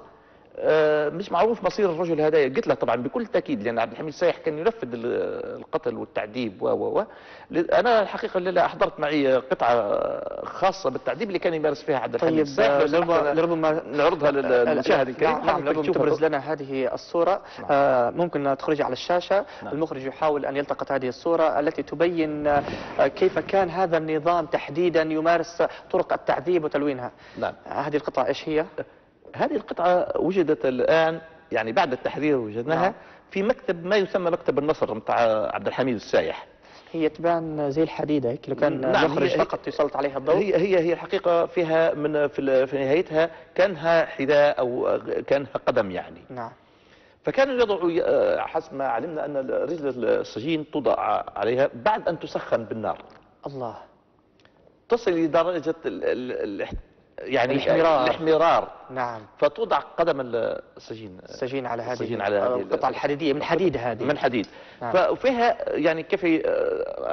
مش معروف مصير الرجل هذا. قلت له طبعا بكل تأكيد لأن عبد الحميد سايح كان ينفذ القتل والتعذيب و و أنا الحقيقة اللي أحضرت معي قطعة خاصة بالتعذيب اللي كان يمارس فيها عبد الحميد. طيب سايح لربما نعرضها للمشاهد الكريم. نعم لربما تبرز لنا هذه الصورة. نعم. آه ممكن تخرج على الشاشة. نعم. المخرج يحاول أن يلتقط هذه الصورة التي تبين آه كيف كان هذا النظام تحديدا يمارس طرق التعذيب وتلوينها. نعم. هذه القطعة إيش هي؟ هذه القطعة وجدت الآن يعني بعد التحرير وجدناها نعم. في مكتب ما يسمى مكتب النصر بتاع عبد الحميد السايح. هي تبان زي الحديدة هيك لو كان نعم مخرج فقط يسلط عليها الضوء. هي هي هي الحقيقة فيها من في, في نهايتها كانها حذاء أو كانها قدم يعني. نعم. فكانوا يضعوا حسب ما علمنا أن رجل السجين توضع عليها بعد أن تسخن بالنار. الله. تصل لدرجة يعني الإحمرار. الإحمرار. نعم. فتوضع قدم السجين. السجين على هذه السجين على هذه القطعة الحديدية من حديد هذه. من حديد. نعم. ففيها يعني كيف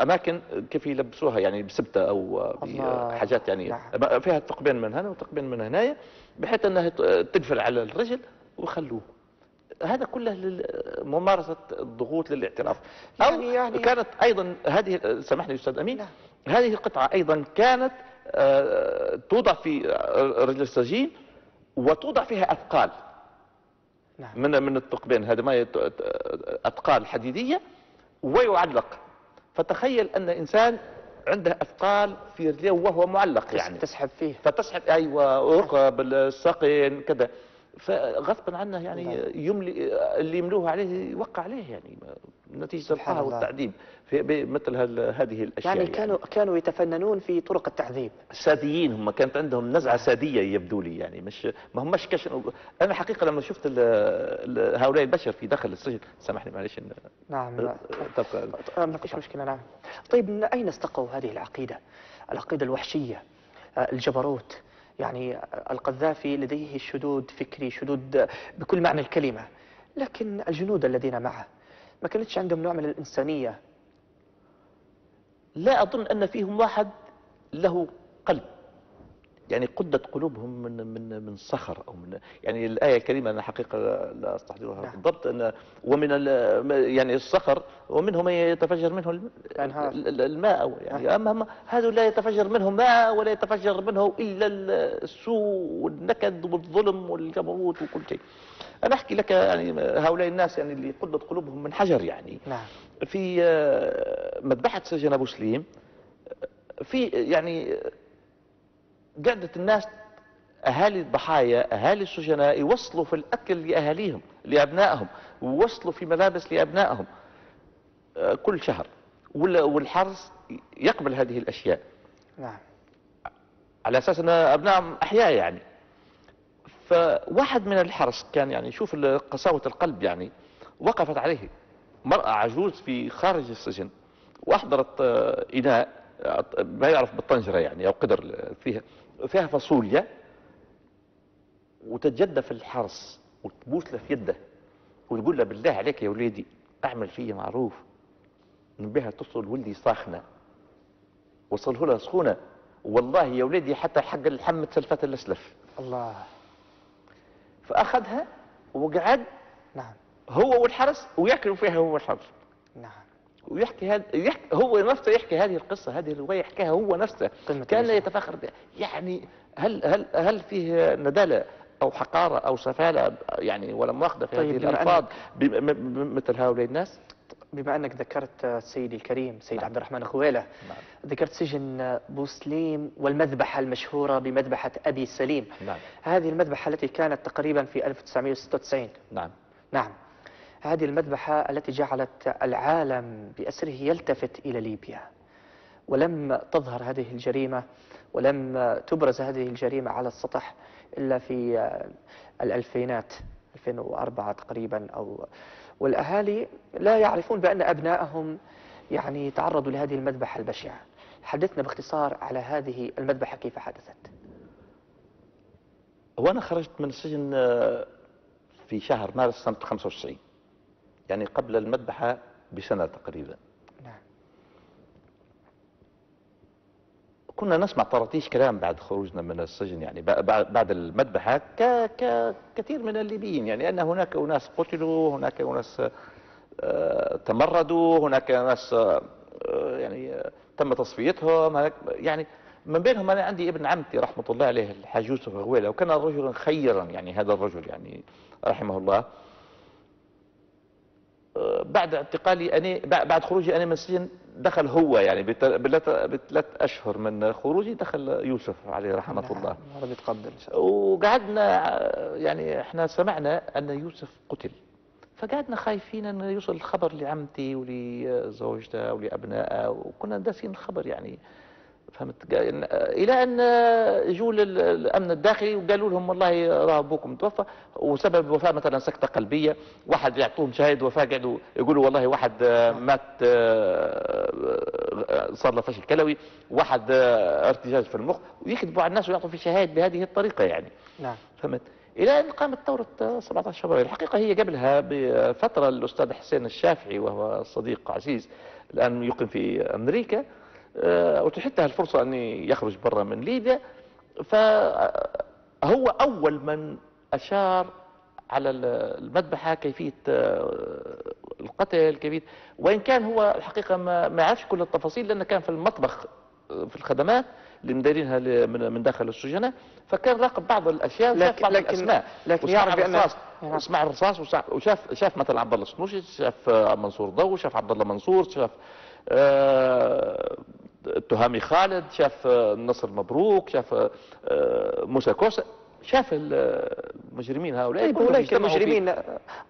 أماكن كيف يلبسوها؟ يعني بسبتة أو بحاجات يعني نعم. فيها ثقبين من هنا وثقبين من هنايا بحيث أنها تقفل على الرجل ويخلوه. هذا كله لممارسة الضغوط للاعتراف. يعني, يعني كانت أيضا هذه سامحني أستاذ أمين. نعم. هذه القطعة أيضا كانت توضع في رجل السجين وتوضع فيها أثقال. نعم. من من الثقبين هذا ما أثقال حديدية ويعلق. فتخيل أن إنسان عنده أثقال في رجليه وهو معلق يعني. تسحب فيه. فتسحب أيوة ركب الساقين كذا. فغصبا عنه يعني نعم. يملي اللي يملوه عليه يوقع عليه يعني نتيجة القهر والتعذيب في مثل هذه الأشياء يعني كانوا يعني. كانوا يتفننون في طرق التعذيب ساديين هم كانت عندهم نزعة نعم. سادية يبدو لي يعني مش ما همش كش أنا حقيقة لما شفت هؤلاء البشر في داخل السجن سامحني معلش نعم تبقى ما فيش مشكلة نعم طيب من أين استقوا هذه العقيدة العقيدة الوحشية آه، الجبروت يعني القذافي لديه شدود فكري شدود بكل معنى الكلمة. لكن الجنود الذين معه ما كانتش عندهم نوع من الإنسانية. لا أظن أن فيهم واحد له قلب. يعني قدت قلوبهم من من من صخر أو من يعني الآية الكريمة أنا حقيقة لا أستحضرها نعم. بالضبط أن ومن يعني الصخر ومنه من يتفجر منه الماء يعني نعم. أما هذا لا يتفجر منه ماء ولا يتفجر منه إلا السوء والنكد والظلم والجبروت وكل شيء أنا أحكي لك يعني هؤلاء الناس يعني اللي قدت قلوبهم من حجر يعني نعم. في مذبحة سجن أبو سليم في يعني قعدت الناس أهالي الضحايا أهالي السجناء يوصلوا في الأكل لأهاليهم لأبنائهم ويوصلوا في ملابس لأبنائهم آه، كل شهر. والحرس يقبل هذه الأشياء. نعم. على أساس أن أبنائهم أحياء يعني. فواحد من الحرس كان يعني شوف قساوة القلب يعني وقفت عليه. مرأة عجوز في خارج السجن. وأحضرت آه، إناء آه، ما يعرف بالطنجرة يعني أو قدر فيها. فيها فاصوليا وتتجدى الحرس وتبوس له في يده وتقول له بالله عليك يا وليدي أعمل فيه معروف. نبيها تصل ولدي ساخنة. وصله لها سخونة. والله يا وليدي حتى حق الحم تسلفت الأسلف. الله. فأخذها وقعد نعم. هو والحرس وياكلوا فيها هو والحرس. نعم. ويحكي هذا يحكي هو نفسه يحكي هذه القصة هذه الرواية يحكيها هو نفسه. كان لا يتفاخر بها. يعني هل هل هل فيه ندالة أو حقارة أو سفالة يعني ولا مؤاخذة في طيب هذه الألفاظ مثل هؤلاء الناس؟ بما أنك ذكرت سيدي الكريم سيد نعم. عبد الرحمن خويلة نعم. ذكرت سجن بوسليم والمذبحة المشهورة بمذبحة أبي سليم. نعم. هذه المذبحة التي كانت تقريبا في 1996 نعم. نعم. هذه المذبحة التي جعلت العالم بأسره يلتفت إلى ليبيا. ولم تظهر هذه الجريمة ولم تبرز هذه الجريمة على السطح إلا في الألفينات 2004 تقريبا أو والأهالي لا يعرفون بأن أبنائهم يعني تعرضوا لهذه المذبحة البشعة. حدثنا باختصار على هذه المذبحة كيف حدثت. وأنا خرجت من السجن آه، في شهر مارس سنة 95 يعني قبل المذبحة بسنة تقريبا. نعم. كنا نسمع طراطيش كلام بعد خروجنا من السجن يعني بعد المذبحة ك- ك- كثير من الليبيين يعني أن هناك أناس قتلوا هناك أناس آه، تمردوا هناك ناس آه، يعني آه، تم تصفيتهم يعني من بينهم أنا عندي ابن عمتي رحمة الله عليه الحاج يوسف غويلة وكان رجلا خيرا يعني هذا الرجل يعني رحمه الله. بعد اعتقالي أنا بعد خروجي أنا من السجن دخل هو يعني بثلاث أشهر من خروجي دخل يوسف عليه رحمة الله. نعم. ربي يتقبل. الله وقعدنا يعني إحنا سمعنا أن يوسف قتل. فقعدنا خايفين أن يوصل الخبر لعمتي ولزوجته ولأبنائها وكنا داسين الخبر يعني. فهمت؟ إلى أن جو الامن الداخلي وقالوا لهم والله راه أبوكم توفى وسبب الوفاة مثلا سكتة قلبية واحد يعطوهم شهاده وفاة قعدوا يقولوا والله واحد آه، مات آه، آه، صار له فشل كلوي واحد ارتجاج في المخ ويكذبوا على الناس ويعطوا في شهادة بهذه الطريقة يعني. نعم. فهمت؟ إلى أن قامت ثورة آه، 17 فبراير. الحقيقة هي قبلها بفترة الأستاذ حسين الشافعي وهو صديق عزيز الآن يقيم في أمريكا آه، اتيحت له الفرصه ان يخرج برا من ليبيا. فهو أول من أشار على ال- المذبحة كيفية آه، القتل كيفية وإن كان هو الحقيقة ما يعرفش كل التفاصيل لأنه كان في المطبخ آه، في الخدمات اللي مديرينها من داخل السجناء فكان راقب بعض الأشياء وشاف لكن- بعض لكن- الأسماء. لكن وسمع يعرف الرصاص. وسمع الرصاص. وشاف- شاف مثلا عبد الله السنوشي شاف آه، منصور ضو شاف عبد الله منصور شاف آه، التهامي خالد شاف آه، نصر مبروك شاف آه، موسى كوسة شاف ال- المجرمين هؤلاء طيب في- المجرمين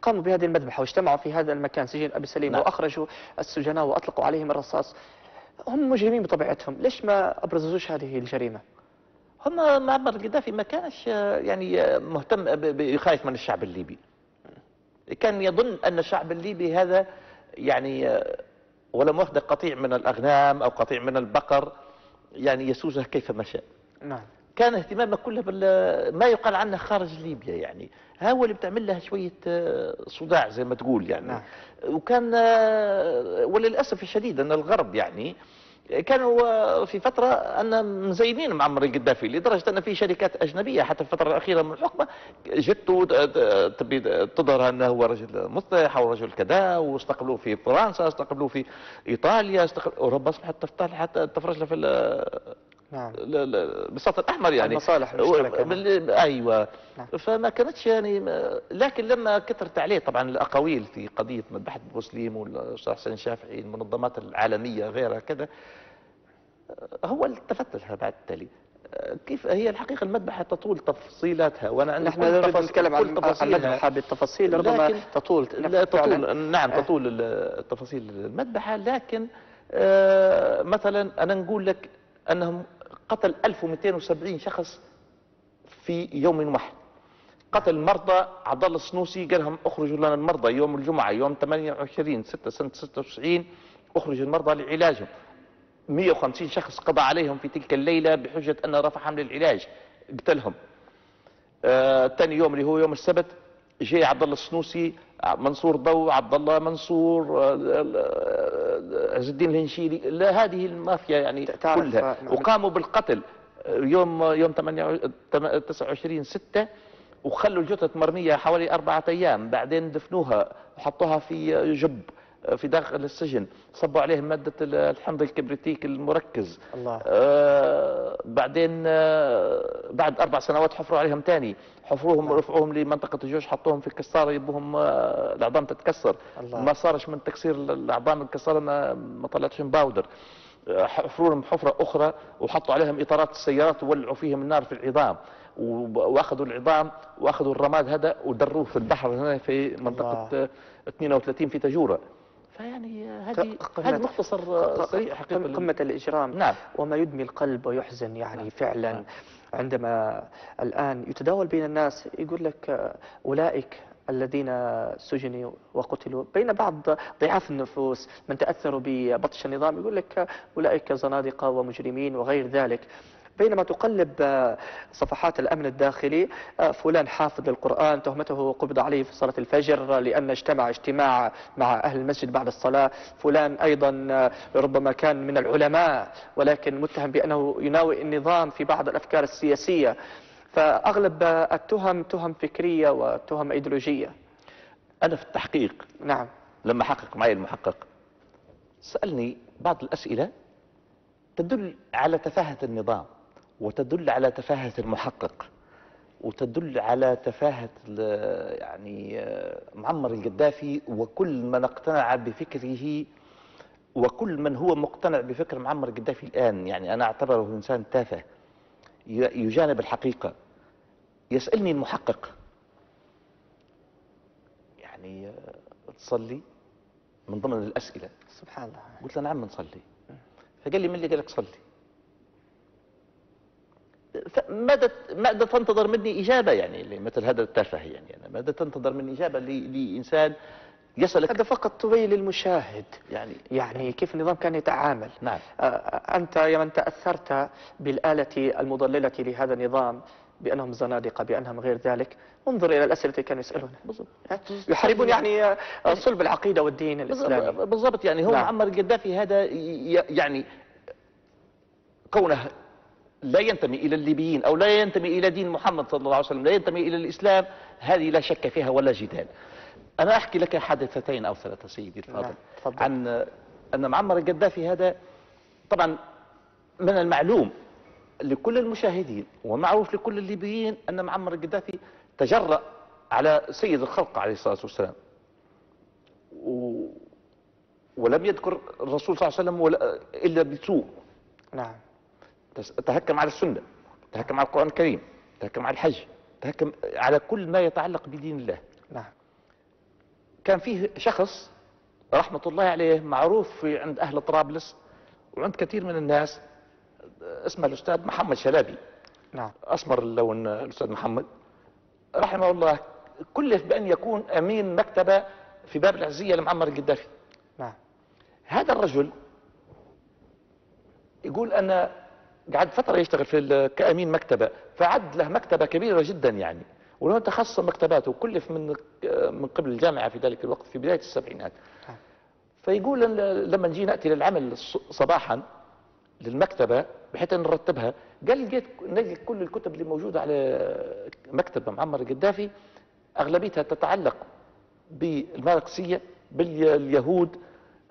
قاموا بهذه المذبحة واجتمعوا في هذا المكان سجن أبي سليم نعم. وأخرجوا السجناء وأطلقوا عليهم الرصاص. هم مجرمين بطبيعتهم. ليش ما أبرزوش هذه الجريمة؟ هم معمر القذافي ما كانش آه، يعني آه، مهتم ب- ب- خايف من الشعب الليبي. كان يظن أن الشعب الليبي هذا يعني آه، ولم يخذ قطيع من الأغنام أو قطيع من البقر يعني يسوسه كيفما شاء. نعم. كان اهتمامه كله بال ما يقال عنه خارج ليبيا يعني. هو اللي بتعمل لها شوية آه، صداع زي ما تقول يعني. نعم. وكان آه، وللأسف الشديد أن الغرب يعني كانوا آه، في فترة أن مزينين معمر القذافي لدرجة أن في شركات أجنبية حتى الفترة الأخيرة من الحكمة وت- ت- تبي تظهر أنه هو رجل مصلح أو رجل كذا واستقبلوه في فرنسا استقبلوه في إيطاليا استقبل أوروبا أصبحت تفتح حتى تفرج له في ال- نعم ال- ال- بالسطح الأحمر يعني المصالح المشتركة. بال- أيوه نعم. فما كانتش يعني لكن لما كثرت عليه طبعا الأقاويل في قضية مذبحة بوسليم والأستاذ حسين الشافعي المنظمات العالمية غيرها كذا هو اللي التفت لها بعد التالي كيف هي الحقيقة المذبحة تطول تفصيلاتها وأنا عندي نحن نريد نتكلم كل عن. المذبحة بالتفاصيل ربما تطول لا. تطول نعم آه. تطول ال- التفاصيل المذبحة لكن آه، مثلا أنا نقول لك أنهم قتل 1270 شخص في يوم واحد قتل المرضى عبد الله السنوسي قال لهم اخرجوا لنا المرضى يوم الجمعة يوم 28 6 سنة 96 اخرج المرضى لعلاجهم 150 شخص قضى عليهم في تلك الليلة بحجة أن رفع حمل العلاج. قتلهم. آه، ثاني يوم اللي هو يوم السبت جاء عبد الله السنوسي منصور ضو عبد الله منصور آه، آه، عز الدين الهنشيري. لا هذه المافيا يعني تعرف، كلها. آه، وقاموا بالقتل. آه، يوم يوم 28 تم- 29 6 وخلوا الجثث مرمية حوالي أربعة أيام. بعدين دفنوها وحطوها في جب. آه، في داخل السجن. صبوا عليهم مادة الحمض الكبريتيك المركز. الله. آه بعدين آه بعد أربع سنوات حفروا عليهم تاني. حفروهم نعم. رفعوهم لمنطقة الجيش حطوهم في كساره يبوهم آه العظام تتكسر. الله. ما صارش من تكسير الاعظام الكساره ما, ما طلعتش باودر. آه، حفروا لهم حفرة أخرى وحطوا عليهم إطارات السيارات وولعوا فيهم النار في العظام. وأخذوا العظام وأخذوا الرماد هذا ودروه في البحر هنا في منطقة الله. آه، 32 في تجوره فيعني هذه هذه مختصر سريع حقيقة لل- قمة الإجرام. نعم. وما يدمي القلب ويحزن يعني نعم. فعلا. نعم. عندما الآن يتداول بين الناس يقول لك أولئك الذين سجنوا وقتلوا. بين بعض ضعاف النفوس من تأثروا ببطش النظام يقول لك أولئك زنادقة ومجرمين وغير ذلك. بينما تقلب آه، صفحات الأمن الداخلي آه، فلان حافظ للقرآن تهمته قبض عليه في صلاة الفجر لأن اجتمع اجتماع مع أهل المسجد بعد الصلاة. فلان أيضا آه، ربما كان من العلماء ولكن متهم بأنه يناوئ النظام في بعض الأفكار السياسية. فأغلب آه، التهم تهم فكرية وتهم أيديولوجية. أنا في التحقيق. نعم. لما حقق معي المحقق. سألني بعض الأسئلة تدل على تفاهة النظام. وتدل على تفاهة المحقق وتدل على تفاهة يعني آه، معمر القذافي وكل من اقتنع بفكره وكل من هو مقتنع بفكر معمر القذافي الآن. يعني أنا أعتبره إنسان تافه يجانب الحقيقة. يسألني المحقق. يعني آه، تصلي؟ من ضمن الأسئلة. سبحان الله. قلت له نعم نصلي فقال لي من اللي قال لك صلي؟ فماذا ماذا تنتظر مني إجابة؟ يعني لمثل هذا التافه يعني. أنا ماذا تنتظر مني إجابة لإنسان يسألك؟ هذا فقط تبين للمشاهد يعني يعني كيف النظام كان يتعامل؟ نعم. أنت يا من تأثرت بالآلة المضللة لهذا النظام بأنهم زنادقة بأنهم غير ذلك. انظر إلى الأسئلة التي كانوا يسألونها. بالضبط. يحاربون يعني آه، صلب العقيدة والدين الإسلامي. بالضبط. يعني هو نعم. معمر القذافي هذا يعني كونه لا ينتمي إلى الليبيين أو لا ينتمي إلى دين محمد صلى الله عليه وسلم لا ينتمي إلى الإسلام هذه لا شك فيها ولا جدال. أنا أحكي لك حادثتين أو ثلاثة سيدي الفاضل نعم، تفضل. عن أن معمر القذافي هذا طبعا من المعلوم لكل المشاهدين ومعروف لكل الليبيين أن معمر القذافي تجرأ على سيد الخلق عليه الصلاة والسلام. و... ولم يذكر الرسول صلى الله عليه وسلم ولا إلا بسوء. نعم. تهكم على السنة تهكم على القرآن الكريم تهكم على الحج تهكم على كل ما يتعلق بدين الله. نعم. كان فيه شخص رحمة الله عليه معروف في عند أهل طرابلس وعند كثير من الناس اسمه الأستاذ محمد شلابي. نعم. أسمر اللون الأستاذ محمد. رحمه الله كلف بأن يكون أمين مكتبة في باب العزية لمعمر القذافي نعم. هذا الرجل يقول أنا قعد فترة يشتغل في كأمين مكتبة فعد له مكتبة كبيرة جدا يعني. ولو تخصص مكتباته وكلف من من قبل الجامعة في ذلك الوقت في بداية السبعينات. نعم. فيقول لما نجي نأتي للعمل صباحا للمكتبة بحيث نرتبها قال لقيت نلقى كل الكتب اللي موجودة على مكتب معمر القذافي أغلبيتها تتعلق بالماركسية باليهود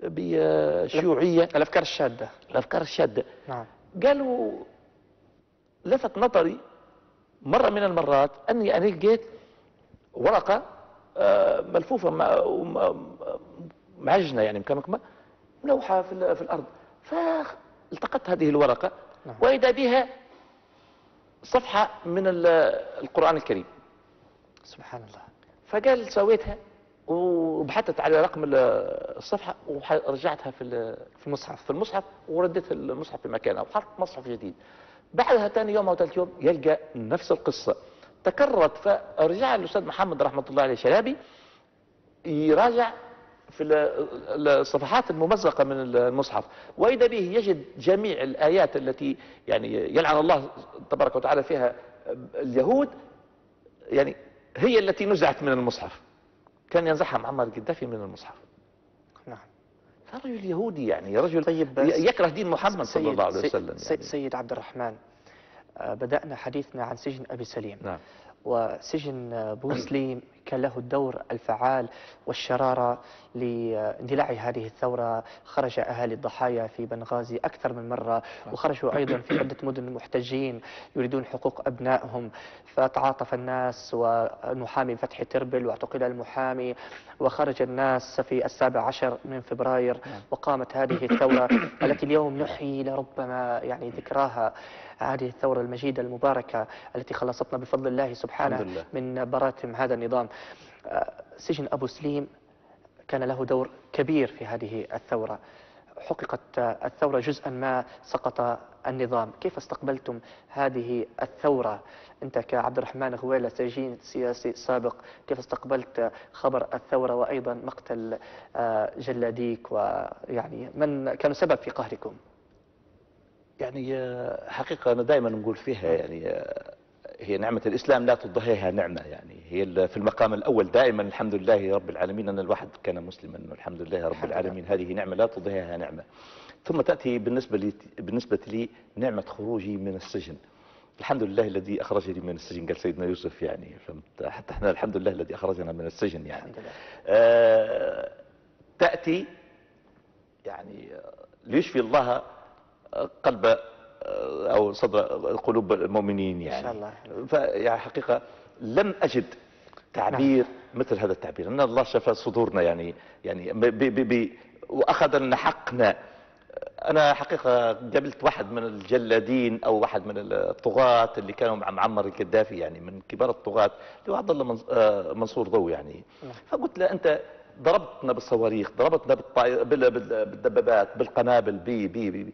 بالشيوعية. الأفكار الشاذة الأفكار الشاذه نعم. قالوا لفت نظري مرة من المرات أني أنا لقيت ورقة آه، ملفوفة مع- وم- معجنة يعني مكمكمه ملوحة في ال- في الأرض. فالتقطت هذه الورقة نعم. وإذا بها صفحة من ال- القرآن الكريم. سبحان الله. فقال سويتها وبحثت على رقم ال- الصفحة ورجعتها في في المصحف. في المصحف ورديت المصحف في مكانه وحط مصحف جديد. بعدها ثاني يوم أو ثالث يوم يلقى نفس القصة. تكررت فرجع الأستاذ محمد رحمة الله عليه شلابي يراجع في ال- الصفحات الممزقة من المصحف. وإذا به يجد جميع الآيات التي يعني يلعن الله تبارك وتعالى فيها اليهود يعني هي التي نزعت من المصحف. كان ينزعها معمر القذافي من المصحف. نعم. رجل يهودي يعني رجل طيب يكره دين محمد صلى الله عليه وسلم سيد, يعني. سيد عبد الرحمن آه، بدأنا حديثنا عن سجن أبي سليم. نعم. وسجن بوسليم كان له الدور الفعال والشرارة لاندلاع هذه الثورة. خرج أهالي الضحايا في بنغازي أكثر من مرة وخرجوا أيضا في عدة مدن محتجين يريدون حقوق أبنائهم. فتعاطف الناس ونحامي فتحي تربل واعتقل المحامي وخرج الناس في السابع عشر من فبراير وقامت هذه الثورة التي اليوم نحيي لربما يعني ذكراها. هذه الثورة المجيدة المباركة التي خلصتنا بفضل الله سبحانه الحمد لله. من براتم هذا النظام. سجن أبو سليم كان له دور كبير في هذه الثورة. حققت الثورة جزءا ما سقط النظام. كيف استقبلتم هذه الثورة؟ أنت كعبد الرحمن غويلة سجين سياسي سابق كيف استقبلت خبر الثورة وأيضا مقتل آه، جلاديك؟ ويعني من كانوا سبب في قهركم؟ يعني آه، حقيقة أنا دائما نقول فيها يعني آه، هي نعمة الإسلام لا تضاهيها نعمة يعني. هي في المقام الأول دائما الحمد لله رب العالمين أن الواحد كان مسلما الحمد لله رب. العالمين. هذه نعمة لا تضاهيها نعمة. ثم تأتي بالنسبة لي بالنسبة لي نعمة خروجي من السجن. الحمد لله الذي أخرجني من السجن قال سيدنا يوسف يعني فهمت؟ حتى إحنا الحمد لله الذي أخرجنا من السجن يعني. الحمد لله. آه، تأتي يعني ليشفي الله قلب أو صدر قلوب المؤمنين يعني إن شاء الله. فيعني حقيقة لم أجد تعبير مثل هذا التعبير أن الله شفى صدورنا يعني يعني ب ب ب وأخذ لنا حقنا أنا حقيقة قابلت واحد من الجلادين أو واحد من الطغاة اللي كانوا مع معمر القذافي يعني من كبار الطغاة اللي هو عبد الله آه، منصور ضوي يعني نعم. فقلت له أنت ضربتنا بالصواريخ ضربتنا. بالدبابات بالقنابل بي بي بي, بي.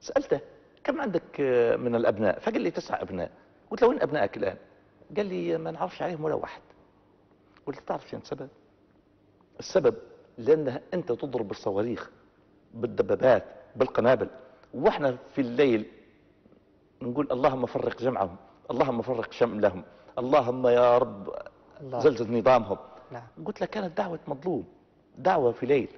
سألته كم عندك من الأبناء؟ فقال لي تسعة أبناء. قلت له وين أبنائك الآن؟ قال لي ما نعرفش عليهم ولا واحد. قلت تعرف شنو السبب؟ السبب لأنها أنت تضرب بالصواريخ بالدبابات بالقنابل. وإحنا في الليل نقول اللهم فرق جمعهم اللهم فرق شملهم اللهم يا رب الله. زلزل نظامهم. نعم. قلت له كانت دعوة مظلوم دعوة في ليل.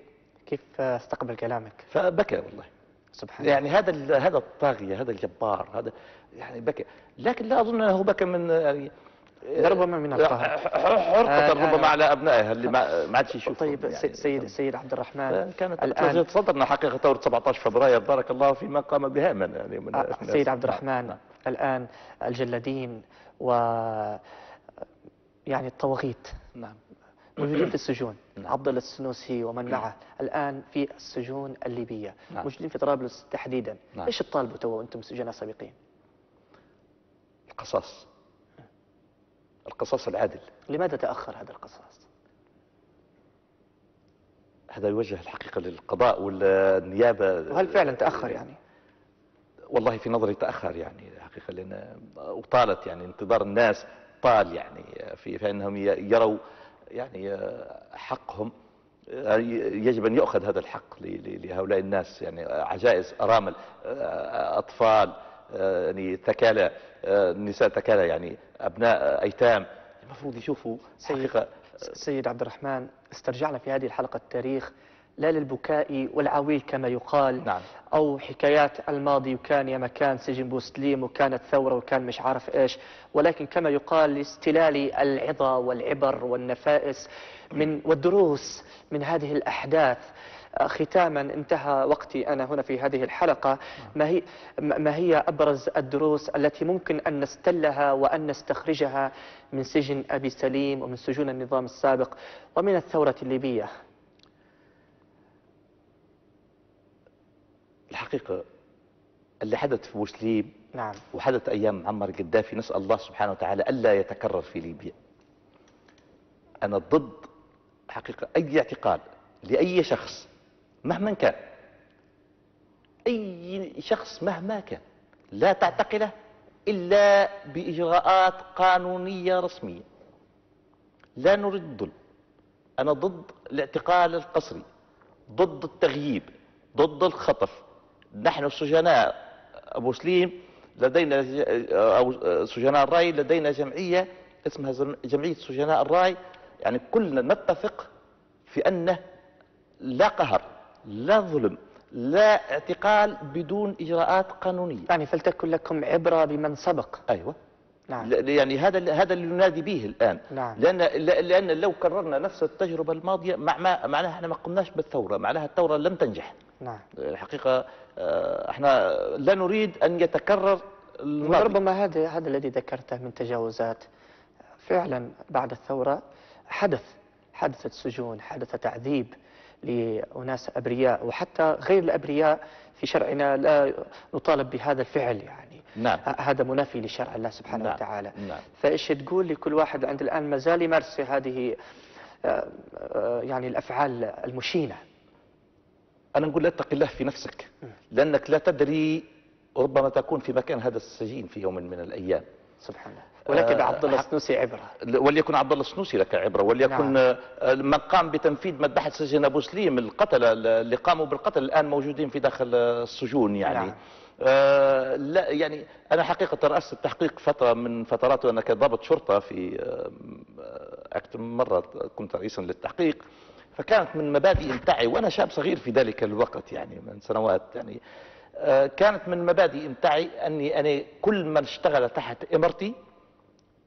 كيف استقبل كلامك؟ فبكى والله. سبحان يعني هذا هذا الطاغية هذا الجبار هذا يعني بكى لكن لا أظن أنه بكى من يعني ربما من القهر حرقة آه، ربما آه. على أبنائها اللي ما عادش يشوفهم طيب يعني. سي- سيد سيد عبد الرحمن كانت الآن الآن صدرنا حقيقة ثورة 17 فبراير بارك الله فيما قام بها من يعني من آه،. سيد عبد نعم، الرحمن نعم. الآن الجلادين و يعني الطواغيت نعم موجودين في السجون. نعم. عبد الله السنوسي ومن معه الآن في السجون الليبية. نعم. موجودين في طرابلس تحديدا. نعم. إيش تطالبوا تو وأنتم سجناء سابقين؟ القصاص. القصاص العادل. لماذا تأخر هذا القصاص؟ هذا يوجه الحقيقة للقضاء والنيابة. وهل فعلا تأخر يعني؟ والله في نظري تأخر يعني حقيقة لأن وطالت يعني انتظار الناس طال يعني في فإنهم يروا يعني حقهم. يجب أن يؤخذ هذا الحق لهؤلاء الناس. يعني عجائز أرامل أطفال يعني ثكالى نساء ثكالى يعني أبناء أيتام. المفروض يشوفوا سيد- حقيقة سيد عبد الرحمن استرجعنا في هذه الحلقة التاريخ. لا للبكاء والعويل كما يقال نعم. أو حكايات الماضي وكان يا مكان سجن بوسليم وكانت ثورة وكان مش عارف إيش. ولكن كما يقال لاستلال العظة والعبر والنفائس من والدروس من هذه الأحداث. آه، ختاما انتهى وقتي أنا هنا في هذه الحلقة. ما هي, ما هي أبرز الدروس التي ممكن أن نستلها وأن نستخرجها من سجن أبي سليم ومن سجون النظام السابق ومن الثورة الليبية؟ الحقيقة اللي حدث في بوسليم نعم. وحدث أيام معمر القذافي نسأل الله سبحانه وتعالى ألا يتكرر في ليبيا. أنا ضد حقيقة أي اعتقال لأي شخص مهما كان. أي شخص مهما كان. لا تعتقله إلا بإجراءات قانونية رسمية. لا نريد الظلم. أنا ضد الاعتقال القسري ضد التغييب ضد الخطف. نحن سجناء أبو سليم لدينا ج- أو سجناء الرأي لدينا جمعية اسمها جمعية سجناء الرأي. يعني كلنا نتفق في أنه لا قهر لا ظلم لا اعتقال بدون إجراءات قانونية. يعني فلتكن لكم عبرة بمن سبق. أيوة. نعم. يعني هذا هذا اللي ننادي به الآن. نعم. لأن لأن لو كررنا نفس التجربة الماضية مع ما معناها إحنا ما قمناش بالثورة معناها الثورة لم تنجح. نعم. الحقيقة آه، إحنا لا نريد أن يتكرر الماضي. وربما هذا هذا الذي ذكرته من تجاوزات فعلا بعد الثورة حدث حدثت سجون حدث تعذيب لأناس أبرياء وحتى غير الأبرياء في شرعنا لا نطالب بهذا الفعل يعني. نعم. هذا منافي لشرع الله سبحانه نعم. وتعالى. نعم. فإيش تقول لكل واحد عند الآن؟ ما زال يمارس هذه آه، آه، يعني الأفعال المشينة. أنا نقول اتق الله في نفسك لأنك لا تدري ربما تكون في مكان هذا السجين في يوم من الأيام. سبحان الله. ولكن آه، عبد الله السنوسي عبرة. وليكن عبد الله السنوسي لك عبرة وليكن نعم. آه، من قام بتنفيذ مذبحة سجن أبو سليم القتلة اللي قاموا بالقتل الآن موجودين في داخل السجون يعني. نعم. آه لا يعني أنا حقيقة رأست التحقيق فترة من فترات وأنا كضابط شرطة في آه، آه، مرة كنت رئيسا للتحقيق. فكانت من مبادئ امتعي وأنا شاب صغير في ذلك الوقت يعني من سنوات يعني آه، كانت من مبادئ امتعي أني أنا كل من اشتغل تحت امرتي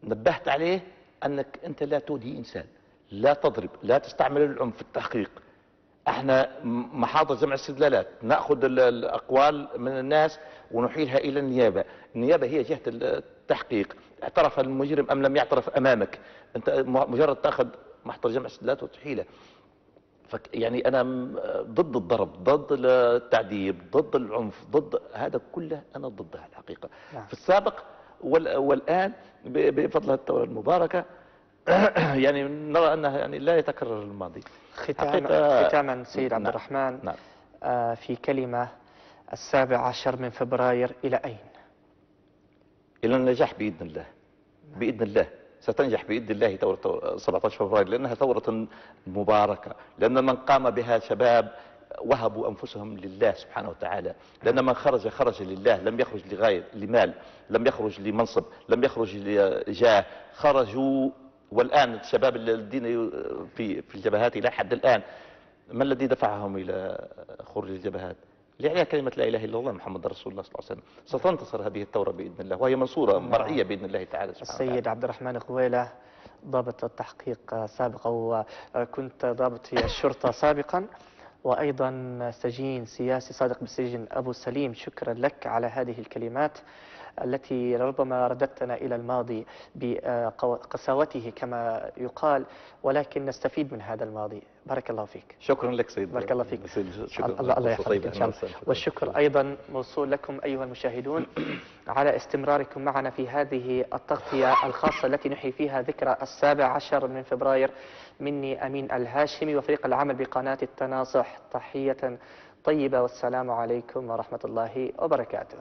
نبهت عليه أنك أنت لا تؤذي إنسان لا تضرب لا تستعمل العنف في التحقيق. إحنا محاضر جمع استدلالات نأخذ ال- الأقوال من الناس ونحيلها إلى النيابة. النيابة هي جهة التحقيق. اعترف المجرم أم لم يعترف أمامك؟ أنت مجرد تأخذ محضر جمع استدلالات وتحيله. فك يعني أنا ضد الضرب ضد التعذيب ضد العنف ضد هذا كله أنا ضدها الحقيقة نعم. في السابق وال- والآن بفضل الثورة المباركة يعني نرى أنها يعني لا يتكرر الماضي ختاما ختاما سيد عبد نعم. الرحمن نعم آه، في كلمة السابع عشر من فبراير إلى أين؟ إلى النجاح بإذن الله بإذن الله ستنجح باذن الله ثورة 17 فبراير لأنها ثورة مباركة لأن من قام بها شباب وهبوا أنفسهم لله سبحانه وتعالى. لأن من خرج خرج لله لم يخرج لغاية لمال لم يخرج لمنصب لم يخرج لجاه. خرجوا والآن الشباب الذين في في الجبهات إلى حد الآن. ما الذي دفعهم إلى خروج الجبهات؟ لإعلاء كلمة لا إله إلا الله محمد رسول الله صلى الله عليه وسلم. ستنتصر هذه الثورة بإذن الله وهي منصورة نعم. مرعية بإذن الله تعالى سبحانه وتعالى. السيد عبد الرحمن غويلة ضابط التحقيق سابقا وكنت ضابط في الشرطة سابقا وأيضا سجين سياسي صادق بالسجن أبو سليم. شكرا لك على هذه الكلمات. التي ربما رددتنا إلى الماضي بقساوته كما يقال ولكن نستفيد من هذا الماضي. بارك الله فيك. شكرا لك سيد بارك الله فيك. سيد شكرا. الله الله يحفظك. إن شاء الله. والشكر أيضا موصول لكم أيها المشاهدون على استمراركم معنا في هذه التغطية الخاصة التي نحيي فيها ذكرى السابع عشر من فبراير. مني أمين الهاشمي وفريق العمل بقناة التناصح. تحية طيبة والسلام عليكم ورحمة الله وبركاته.